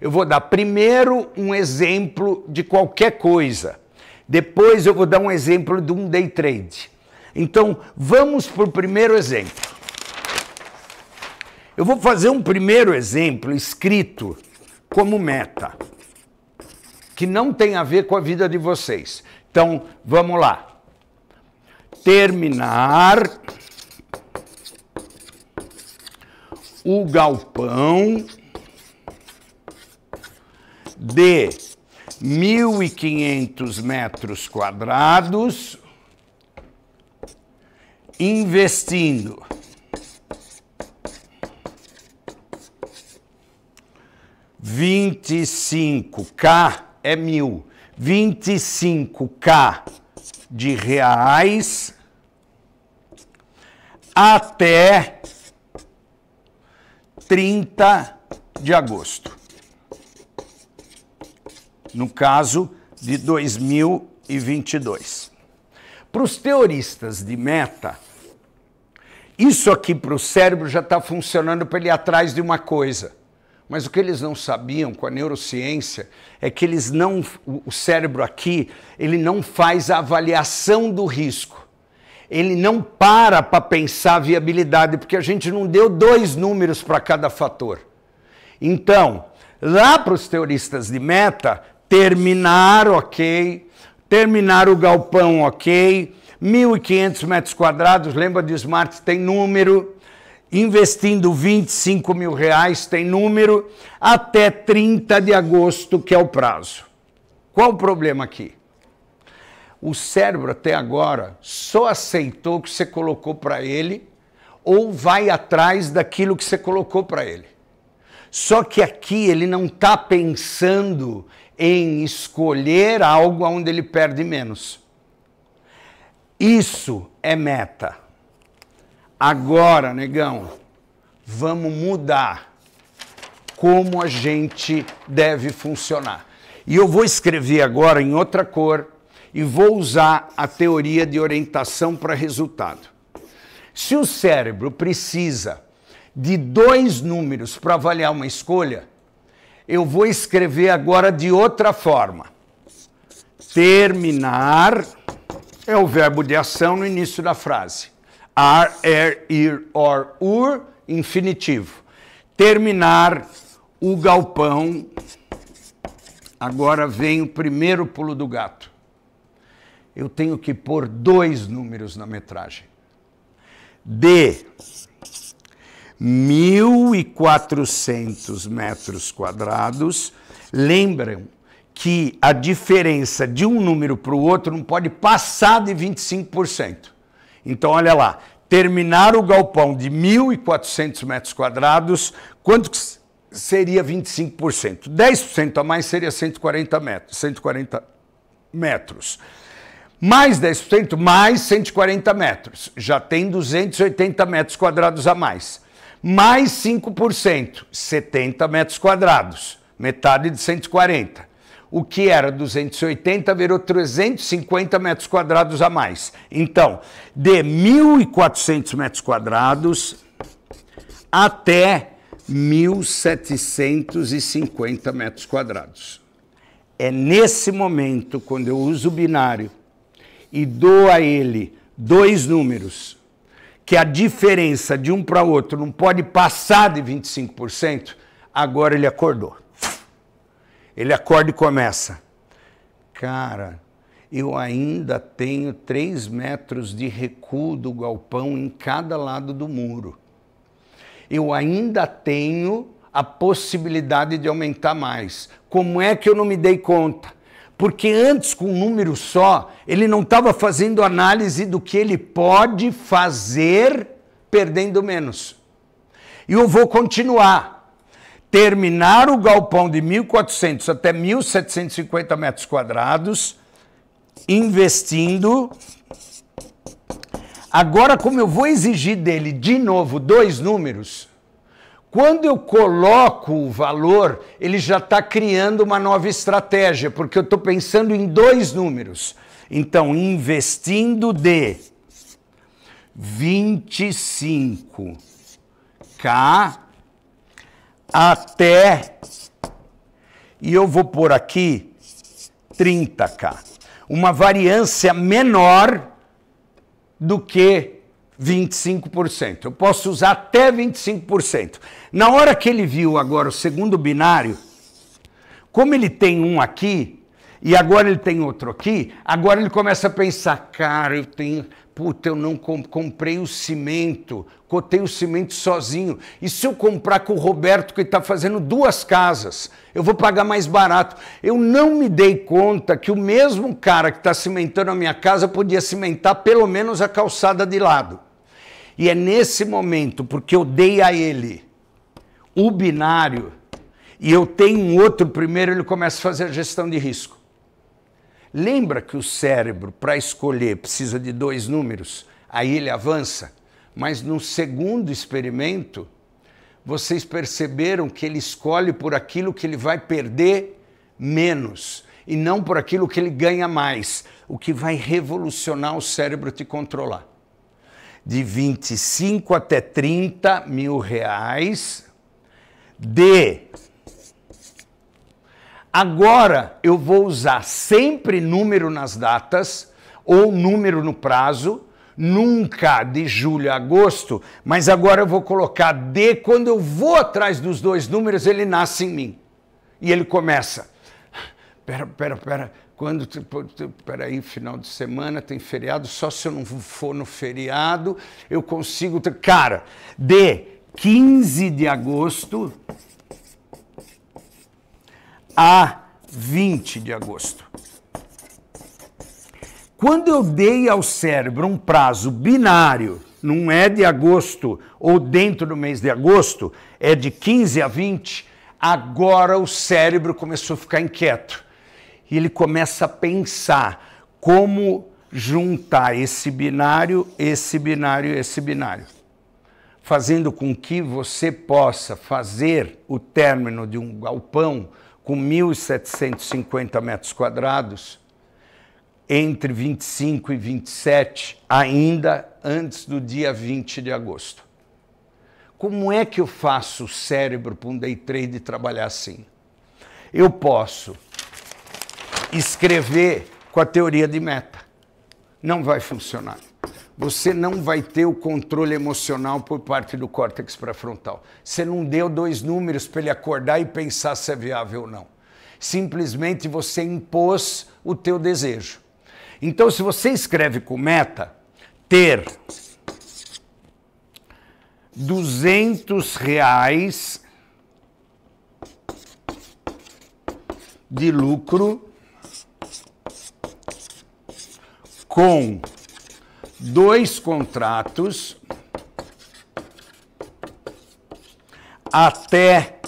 [SPEAKER 1] Eu vou dar primeiro um exemplo de qualquer coisa. Depois eu vou dar um exemplo de um day trade. Então, vamos para o primeiro exemplo. Eu vou fazer um primeiro exemplo escrito como meta, que não tem a ver com a vida de vocês. Então, vamos lá. Terminar o galpão de 1.500 metros quadrados investindo vinte e cinco K é mil, vinte e cinco K de reais até 30 de agosto. No caso de 2022. Para os teoristas de meta, isso aqui para o cérebro já está funcionando para ele ir atrás de uma coisa. Mas o que eles não sabiam com a neurociência é que eles não, o cérebro aqui, ele não faz a avaliação do risco. Ele não para para pensar a viabilidade, porque a gente não deu dois números para cada fator. Então, lá para os teoristas de meta, terminar, ok, terminar o galpão, ok, 1.500 metros quadrados, lembra de Smart, tem número, investindo 25 mil reais, tem número, até 30 de agosto, que é o prazo. Qual o problema aqui? O cérebro até agora só aceitou o que você colocou para ele ou vai atrás daquilo que você colocou para ele. Só que aqui ele não está pensando em escolher algo onde ele perde menos. Isso é meta. Agora, negão, vamos mudar como a gente deve funcionar. E eu vou escrever agora em outra cor e vou usar a teoria de orientação para resultado. Se o cérebro precisa de dois números para avaliar uma escolha, eu vou escrever agora de outra forma. Terminar é o verbo de ação no início da frase. Ar, er, ir, or, ur, infinitivo. Terminar o galpão. Agora vem o primeiro pulo do gato. Eu tenho que pôr dois números na metragem. De 1.400 metros quadrados. Lembram que a diferença de um número para o outro não pode passar de 25%. Então, olha lá, terminar o galpão de 1.400 metros quadrados, quanto seria 25%? 10% a mais seria 140 metros. 140 metros. Mais 10%, mais 140 metros. Já tem 280 metros quadrados a mais. Mais 5%, 70 metros quadrados. Metade de 140 o que era 280 virou 350 metros quadrados a mais. Então, de 1.400 metros quadrados até 1.750 metros quadrados. É nesse momento, quando eu uso o binário e dou a ele dois números, que a diferença de um para outro não pode passar de 25%, agora ele acordou. Ele acorda e começa. Cara, eu ainda tenho 3 metros de recuo do galpão em cada lado do muro. Eu ainda tenho a possibilidade de aumentar mais. Como é que eu não me dei conta? Porque antes, com um número só, ele não estava fazendo análise do que ele pode fazer perdendo menos. E eu vou continuar. Terminar o galpão de 1.400 até 1.750 metros quadrados, investindo. Agora, como eu vou exigir dele de novo dois números, quando eu coloco o valor, ele já está criando uma nova estratégia, porque eu estou pensando em dois números. Então, investindo de 25K até, e eu vou pôr aqui 30K. Uma variância menor do que 25%. Eu posso usar até 25%. Na hora que ele viu agora o segundo binário, como ele tem um aqui e agora ele tem outro aqui, agora ele começa a pensar, cara, eu tenho, puta, eu não comprei o cimento, cotei o cimento sozinho. E se eu comprar com o Roberto que está fazendo duas casas, eu vou pagar mais barato. Eu não me dei conta que o mesmo cara que está cimentando a minha casa podia cimentar pelo menos a calçada de lado. E é nesse momento, porque eu dei a ele o binário e eu tenho um outro primeiro, ele começa a fazer a gestão de risco. Lembra que o cérebro, para escolher, precisa de dois números? Aí ele avança. Mas no segundo experimento, vocês perceberam que ele escolhe por aquilo que ele vai perder menos e não por aquilo que ele ganha mais, o que vai revolucionar o cérebro te controlar de 25 até 30 mil reais de. Agora eu vou usar sempre número nas datas ou número no prazo, nunca de julho a agosto, mas agora eu vou colocar de quando eu vou atrás dos dois números, ele nasce em mim. E ele começa. Pera, pera, pera, quando, peraí, final de semana tem feriado, só se eu não for no feriado, eu consigo. Cara, de 15 de agosto a 20 de agosto. Quando eu dei ao cérebro um prazo binário, não é de agosto ou dentro do mês de agosto, é de 15 a 20, agora o cérebro começou a ficar inquieto e ele começa a pensar como juntar esse binário, esse binário esse binário, fazendo com que você possa fazer o término de um galpão com 1.750 metros quadrados entre 25 e 27, ainda antes do dia 20 de agosto. Como é que eu faço o cérebro para um day trade trabalhar assim? Eu posso escrever com a teoria de meta. Não vai funcionar. Você não vai ter o controle emocional por parte do córtex pré-frontal. Você não deu dois números para ele acordar e pensar se é viável ou não. Simplesmente você impôs o teu desejo. Então, se você escreve com meta, ter 200 reais de lucro com dois contratos até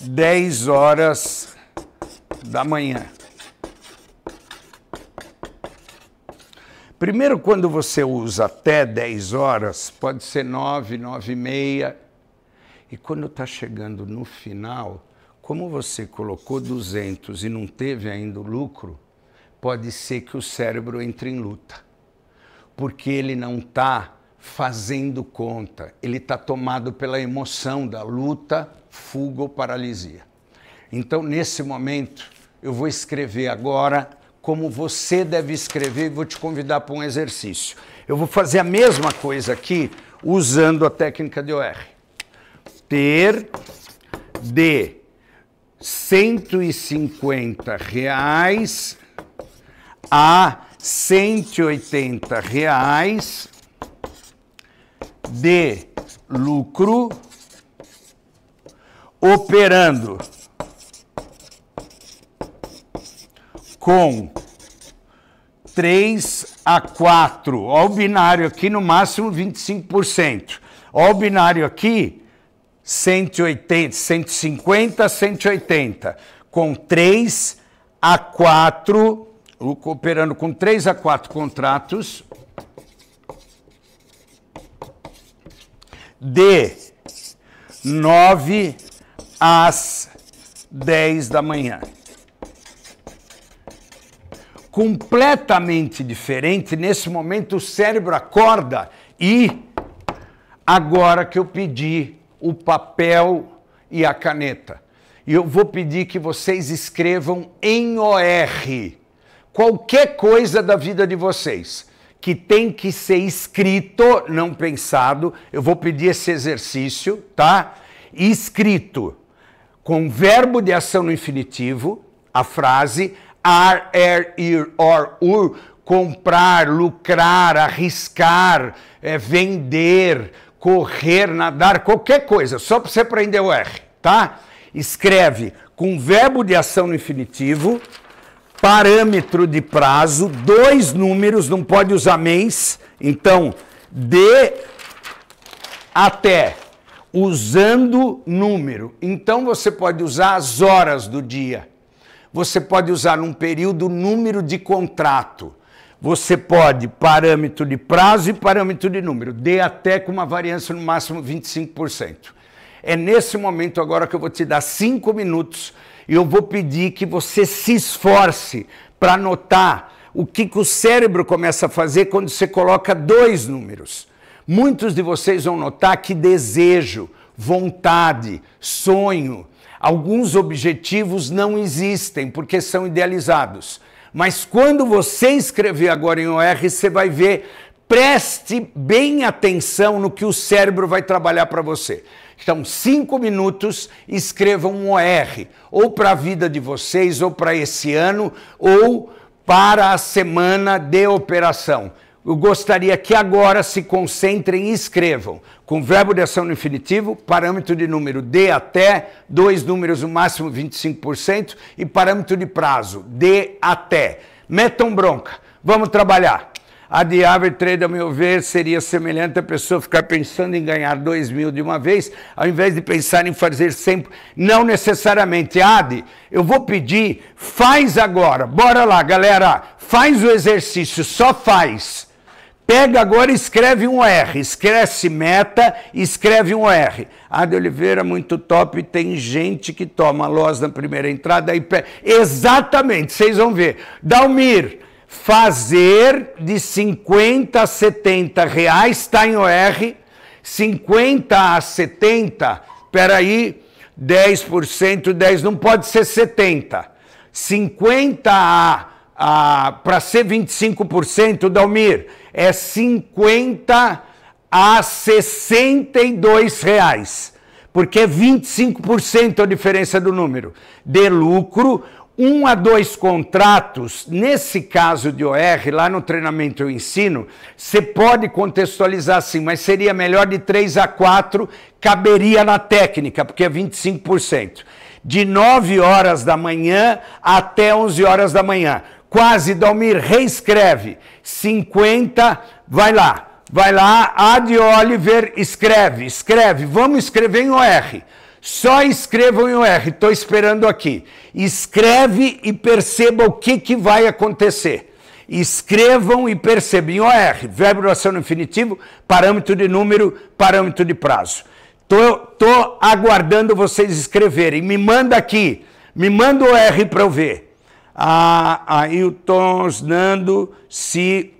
[SPEAKER 1] 10 horas da manhã. Primeiro, quando você usa até 10 horas, pode ser 9, 9 e meia. E quando está chegando no final, como você colocou 200 e não teve ainda o lucro, pode ser que o cérebro entre em luta, porque ele não está fazendo conta, ele está tomado pela emoção da luta, fuga ou paralisia. Então, nesse momento, eu vou escrever agora como você deve escrever e vou te convidar para um exercício. Eu vou fazer a mesma coisa aqui usando a técnica de OR. Ter de 150 reais a 180 reais de lucro operando com 3 a 4. Olha o binário aqui, no máximo 25%. Olha o binário aqui, 180, 150, 180. Com 3 a 4, operando com 3 a 4 contratos, de 9 às 10 da manhã completamente diferente. Nesse momento, o cérebro acorda e agora que eu pedi o papel e a caneta, e eu vou pedir que vocês escrevam em OR qualquer coisa da vida de vocês que tem que ser escrito, não pensado. Eu vou pedir esse exercício, tá? Escrito com verbo de ação no infinitivo, a frase ar, er, ir, or, ur, comprar, lucrar, arriscar, é, vender, correr, nadar, qualquer coisa, só para você aprender o R, tá? Escreve com verbo de ação no infinitivo, parâmetro de prazo, dois números, não pode usar mês, então, de até, usando número. Então você pode usar as horas do dia você pode usar num período número de contrato. Você pode parâmetro de prazo e parâmetro de número. Dê até com uma variância no máximo 25%. É nesse momento agora que eu vou te dar cinco minutos eu vou pedir que você se esforce para anotar o que, que o cérebro começa a fazer quando você coloca dois números. Muitos de vocês vão notar que desejo, vontade, sonho, Alguns objetivos não existem porque são idealizados. Mas quando você escrever agora em OR, você vai ver, preste bem atenção no que o cérebro vai trabalhar para você. Então, cinco minutos, escrevam um OR, ou para a vida de vocês, ou para esse ano, ou para a semana de operação eu gostaria que agora se concentrem e escrevam com verbo de ação no infinitivo, parâmetro de número de até, dois números no máximo 25% e parâmetro de prazo de até. Metam bronca, vamos trabalhar. A de average trade, a meu ver, seria semelhante a pessoa ficar pensando em ganhar 2 mil de uma vez, ao invés de pensar em fazer sempre. Não necessariamente. Adi, eu vou pedir, faz agora. Bora lá, galera. Faz o exercício, só faz. Pega agora e escreve um R. Escreve meta e escreve um R. A de Oliveira, muito top. Tem gente que toma loss na primeira entrada. E Exatamente, vocês vão ver. Dalmir, fazer de 50 a 70 reais, está em OR. 50 a 70, peraí, 10%, 10, não pode ser 70. 50 a ah, para ser 25%, Dalmir, é 50 a 62 reais, porque é 25% a diferença do número. De lucro, um a dois contratos, nesse caso de OR, lá no treinamento eu ensino, você pode contextualizar assim, mas seria melhor de 3 a 4, caberia na técnica, porque é 25%. De 9 horas da manhã até 11 horas da manhã quase, Dalmir, reescreve. 50, vai lá. Vai lá, Ad Oliver, escreve, escreve. Vamos escrever em OR. Só escrevam em OR, estou esperando aqui. Escreve e perceba o que, que vai acontecer. Escrevam e percebam em OR, verbo ação no infinitivo, parâmetro de número, parâmetro de prazo. Tô, tô aguardando vocês escreverem. Me manda aqui, me manda o R para eu ver a Ailton Nando, se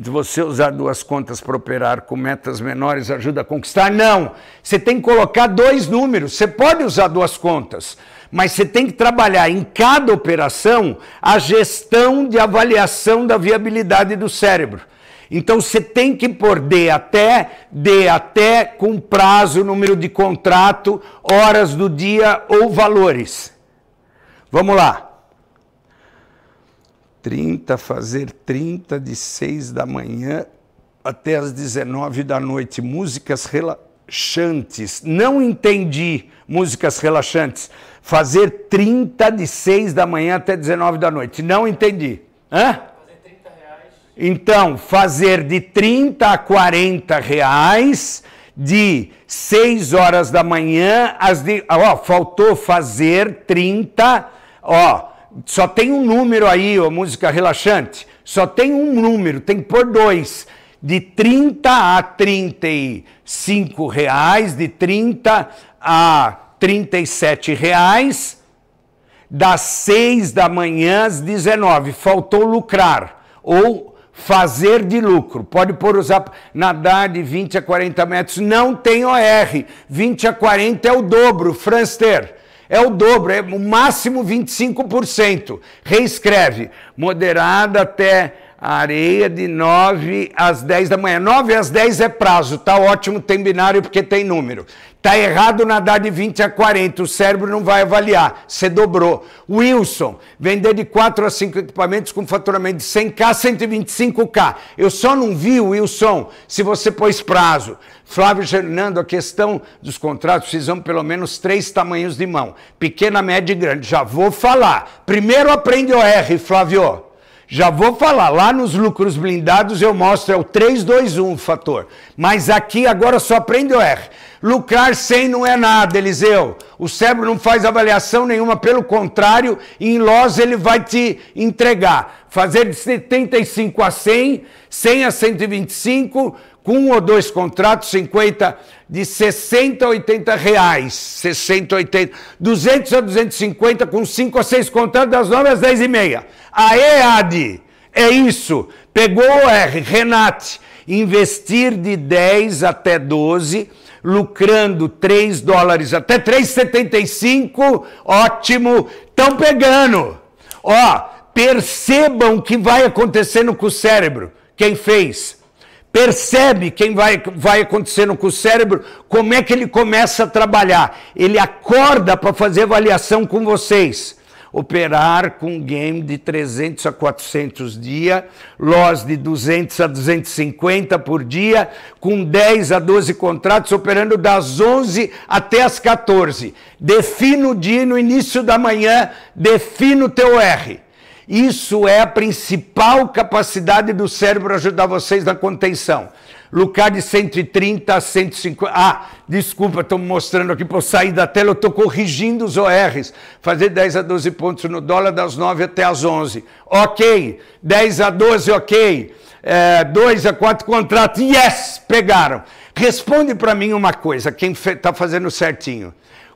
[SPEAKER 1] você usar duas contas para operar com metas menores ajuda a conquistar? Não. Você tem que colocar dois números. Você pode usar duas contas, mas você tem que trabalhar em cada operação a gestão de avaliação da viabilidade do cérebro. Então você tem que pôr D até, D até com prazo, número de contrato, horas do dia ou valores. Vamos lá. 30, fazer 30 de 6 da manhã até as 19 da noite. Músicas relaxantes. Não entendi músicas relaxantes. Fazer 30 de 6 da manhã até 19 da noite. Não entendi. Hã? Fazer 30 reais. Então, fazer de 30 a 40 reais de 6 horas da manhã às de, ó, faltou fazer 30, ó, só tem um número aí, ó, música relaxante. Só tem um número, tem que pôr dois. De 30 a 35 reais, de 30 a 37 reais, das 6 da manhã às 19. Faltou lucrar. Ou fazer de lucro. Pode pôr usar nadar de 20 a 40 metros. Não tem OR. 20 a 40 é o dobro, Franster. É o dobro, é o máximo 25%. Reescreve. Moderada até areia de 9 às 10 da manhã. 9 às 10 é prazo, tá ótimo, tem binário porque tem número. Tá errado nadar de 20 a 40, o cérebro não vai avaliar, você dobrou. Wilson, vender de 4 a 5 equipamentos com faturamento de 100k, 125k. Eu só não vi, Wilson, se você pôs prazo. Flávio Fernando, a questão dos contratos, precisamos pelo menos três tamanhos de mão. Pequena, média e grande. Já vou falar. Primeiro aprende OR, Flávio. Já vou falar, lá nos lucros blindados eu mostro, é o 321 o fator. Mas aqui agora só aprende o R. Lucrar sem não é nada, Eliseu. O cérebro não faz avaliação nenhuma, pelo contrário, em loss ele vai te entregar. Fazer de 75 a 100, 100 a 125, com um ou dois contratos, 50, de 60 a 80 reais, 60 a 80, 200 a 250, com 5 a 6 contratos, das 9 às 10 e meia. Aê, Adi, é isso. Pegou o R, Renate, investir de 10 até 12, lucrando 3 dólares até 3,75, ótimo, estão pegando. Ó, percebam o que vai acontecendo com o cérebro. Quem fez? percebe quem vai, vai acontecendo com o cérebro, como é que ele começa a trabalhar. Ele acorda para fazer avaliação com vocês. Operar com game de 300 a 400 dia, loss de 200 a 250 por dia, com 10 a 12 contratos, operando das 11 até as 14. Defina o dia no início da manhã, defina o teu R. Isso é a principal capacidade do cérebro ajudar vocês na contenção. Lucar de 130 a 150. Ah, desculpa, estou mostrando aqui para eu sair da tela, eu estou corrigindo os ORs. Fazer 10 a 12 pontos no dólar das 9 até as 11. Ok. 10 a 12, ok. É, 2 a 4 contratos, yes, pegaram. Responde para mim uma coisa, quem está fazendo certinho.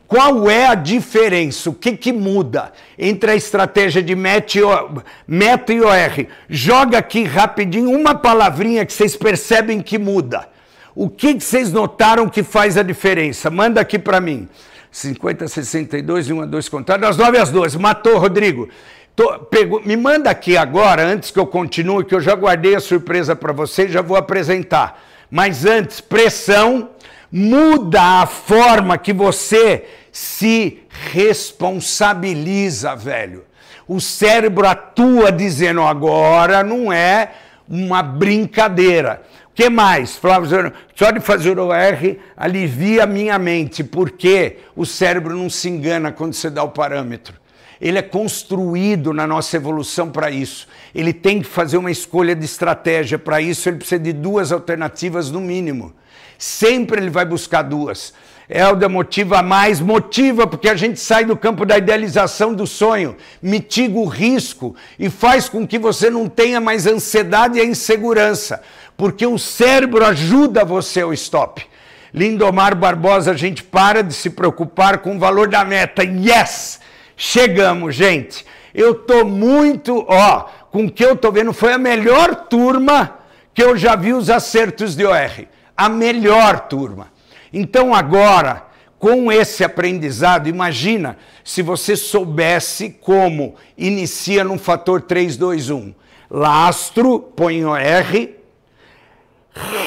[SPEAKER 1] Qual é a diferença? O que, que muda entre a estratégia de meta e OR? Joga aqui rapidinho uma palavrinha que vocês percebem que muda. O que, que vocês notaram que faz a diferença? Manda aqui para mim. 50, 62 e 1 a 2 contados, das 9 às 12. Matou, Rodrigo. Tô, me manda aqui agora, antes que eu continue, que eu já guardei a surpresa para vocês, já vou apresentar. Mas antes, pressão muda a forma que você se responsabiliza, velho. O cérebro atua dizendo agora não é uma brincadeira. O que mais? Flávio, só de fazer o R alivia a minha mente, porque o cérebro não se engana quando você dá o parâmetro. Ele é construído na nossa evolução para isso. Ele tem que fazer uma escolha de estratégia para isso, ele precisa de duas alternativas no mínimo. Sempre ele vai buscar duas. Helder motiva mais, motiva porque a gente sai do campo da idealização do sonho, mitiga o risco e faz com que você não tenha mais ansiedade e insegurança, porque o cérebro ajuda você ao stop. Lindomar Barbosa, a gente para de se preocupar com o valor da meta. Yes! Chegamos, gente. Eu tô muito, ó, com o que eu tô vendo foi a melhor turma que eu já vi os acertos de OR a melhor turma. Então agora, com esse aprendizado, imagina se você soubesse como inicia num fator 3, 2, 1. Lastro, põe o R,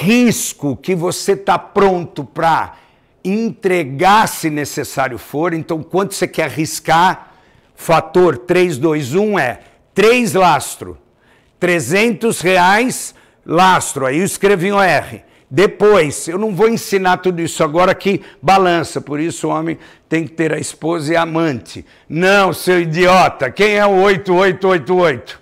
[SPEAKER 1] risco que você está pronto para entregar se necessário for. Então, quanto você quer arriscar? Fator 3, 2, 1 é três lastro, 300 reais lastro, aí eu escrevi um R. Depois, eu não vou ensinar tudo isso agora que balança, por isso o homem tem que ter a esposa e a amante. Não, seu idiota, quem é o 8888?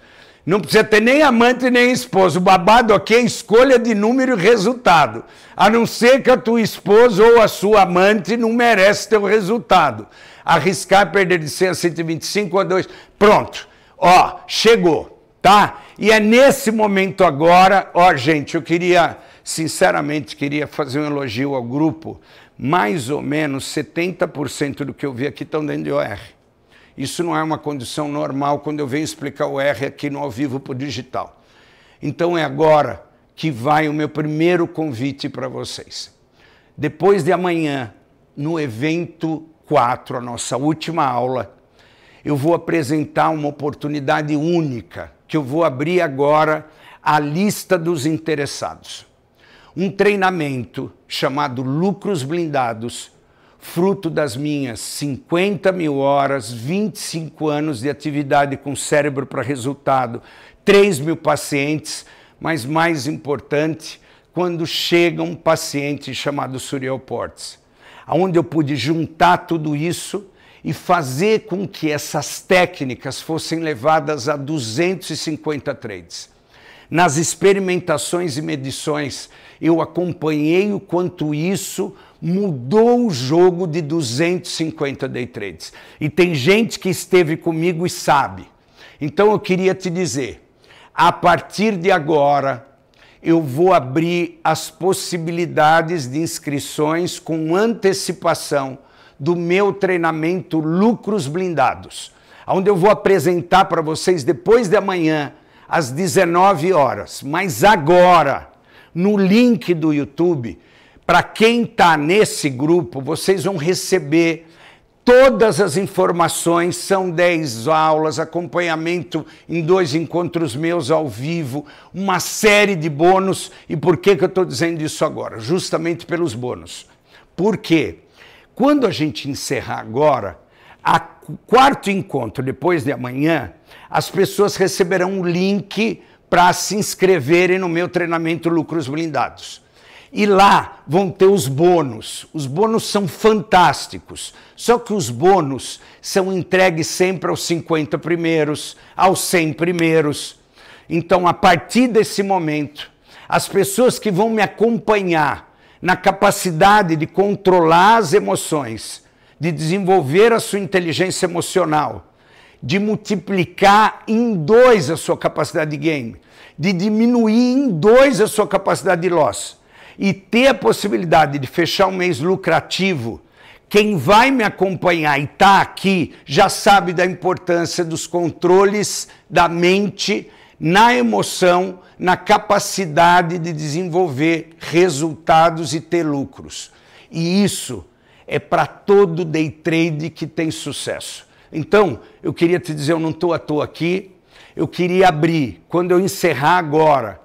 [SPEAKER 1] Não precisa ter nem amante nem esposa. O babado aqui é escolha de número e resultado. A não ser que a tua esposa ou a sua amante não merece teu resultado. Arriscar perder de 100 a 125 a 2. Pronto. Ó, chegou, tá? E é nesse momento agora, ó, gente, eu queria, sinceramente, queria fazer um elogio ao grupo. Mais ou menos 70% do que eu vi aqui estão dentro de OR. Isso não é uma condição normal quando eu venho explicar o R aqui no ao vivo para o digital. Então é agora que vai o meu primeiro convite para vocês. Depois de amanhã, no evento 4, a nossa última aula, eu vou apresentar uma oportunidade única, que eu vou abrir agora a lista dos interessados. Um treinamento chamado Lucros Blindados fruto das minhas 50 mil horas, 25 anos de atividade com cérebro para resultado, 3 mil pacientes, mas mais importante, quando chega um paciente chamado Suriel Portes, onde eu pude juntar tudo isso e fazer com que essas técnicas fossem levadas a 250 trades. Nas experimentações e medições, eu acompanhei o quanto isso mudou o jogo de 250 day trades. E tem gente que esteve comigo e sabe. Então eu queria te dizer, a partir de agora, eu vou abrir as possibilidades de inscrições com antecipação do meu treinamento Lucros Blindados, onde eu vou apresentar para vocês depois de amanhã às 19 horas. Mas agora, no link do YouTube, para quem está nesse grupo, vocês vão receber todas as informações, são 10 aulas, acompanhamento em dois encontros meus ao vivo, uma série de bônus. E por que, que eu estou dizendo isso agora? Justamente pelos bônus. Por quê? Quando a gente encerrar agora, a quarto encontro, depois de amanhã, as pessoas receberão um link para se inscreverem no meu treinamento Lucros Blindados. E lá vão ter os bônus. Os bônus são fantásticos. Só que os bônus são entregues sempre aos 50 primeiros, aos 100 primeiros. Então, a partir desse momento, as pessoas que vão me acompanhar na capacidade de controlar as emoções, de desenvolver a sua inteligência emocional, de multiplicar em dois a sua capacidade de game, de diminuir em dois a sua capacidade de loss e ter a possibilidade de fechar um mês lucrativo, quem vai me acompanhar e está aqui já sabe da importância dos controles da mente na emoção, na capacidade de desenvolver resultados e ter lucros. E isso é para todo day trade que tem sucesso. Então, eu queria te dizer, eu não estou à toa aqui, eu queria abrir, quando eu encerrar agora,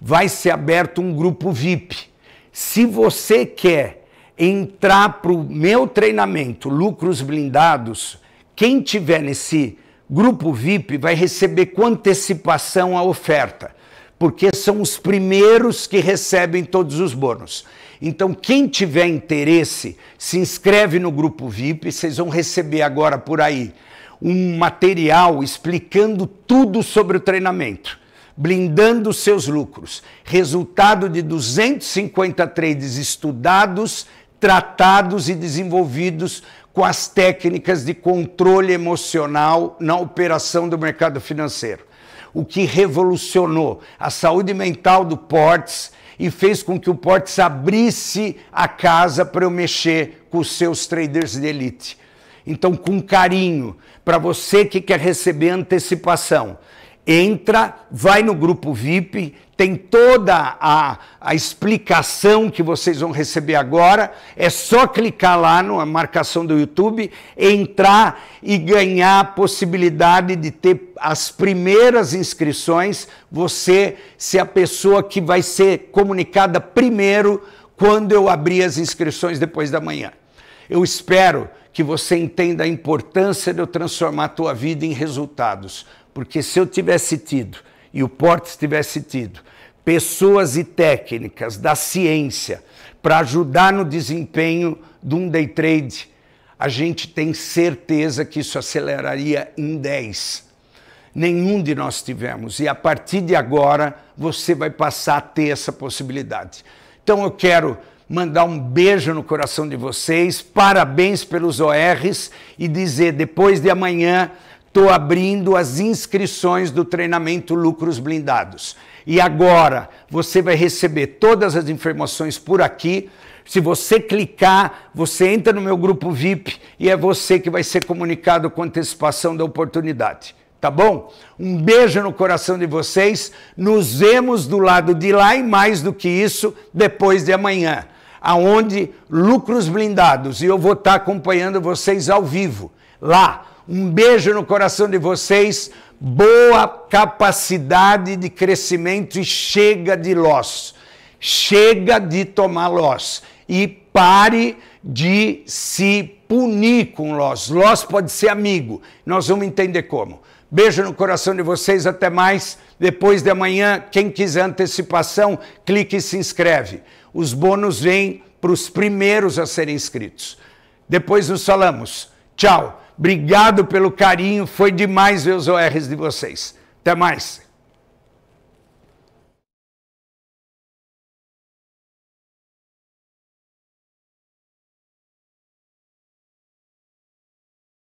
[SPEAKER 1] vai ser aberto um grupo VIP se você quer entrar para o meu treinamento Lucros Blindados, quem tiver nesse grupo VIP vai receber com antecipação a oferta, porque são os primeiros que recebem todos os bônus. Então, quem tiver interesse, se inscreve no grupo VIP, vocês vão receber agora por aí um material explicando tudo sobre o treinamento blindando seus lucros. Resultado de 250 trades estudados, tratados e desenvolvidos com as técnicas de controle emocional na operação do mercado financeiro. O que revolucionou a saúde mental do Portes e fez com que o Portes abrisse a casa para eu mexer com os seus traders de elite. Então, com carinho, para você que quer receber antecipação, entra, vai no grupo VIP, tem toda a, a explicação que vocês vão receber agora. É só clicar lá na marcação do YouTube, entrar e ganhar a possibilidade de ter as primeiras inscrições. Você ser a pessoa que vai ser comunicada primeiro quando eu abrir as inscrições depois da manhã. Eu espero que você entenda a importância de eu transformar a tua vida em resultados porque se eu tivesse tido e o Portes tivesse tido pessoas e técnicas da ciência para ajudar no desempenho de um day trade, a gente tem certeza que isso aceleraria em 10. Nenhum de nós tivemos. E a partir de agora, você vai passar a ter essa possibilidade. Então eu quero mandar um beijo no coração de vocês, parabéns pelos ORs e dizer: depois de amanhã, estou abrindo as inscrições do treinamento Lucros Blindados. E agora você vai receber todas as informações por aqui. Se você clicar, você entra no meu grupo VIP e é você que vai ser comunicado com antecipação da oportunidade. Tá bom? Um beijo no coração de vocês. Nos vemos do lado de lá e mais do que isso, depois de amanhã, aonde lucros blindados e eu vou estar acompanhando vocês ao vivo lá. Um beijo no coração de vocês boa capacidade de crescimento e chega de loss. Chega de tomar loss. E pare de se punir com loss. Loss pode ser amigo. Nós vamos entender como. Beijo no coração de vocês, até mais. Depois de amanhã, quem quiser antecipação, clique e se inscreve. Os bônus vêm para os primeiros a serem inscritos. Depois nos falamos. Tchau. Obrigado pelo carinho, foi demais ver os ORs de vocês. Até mais.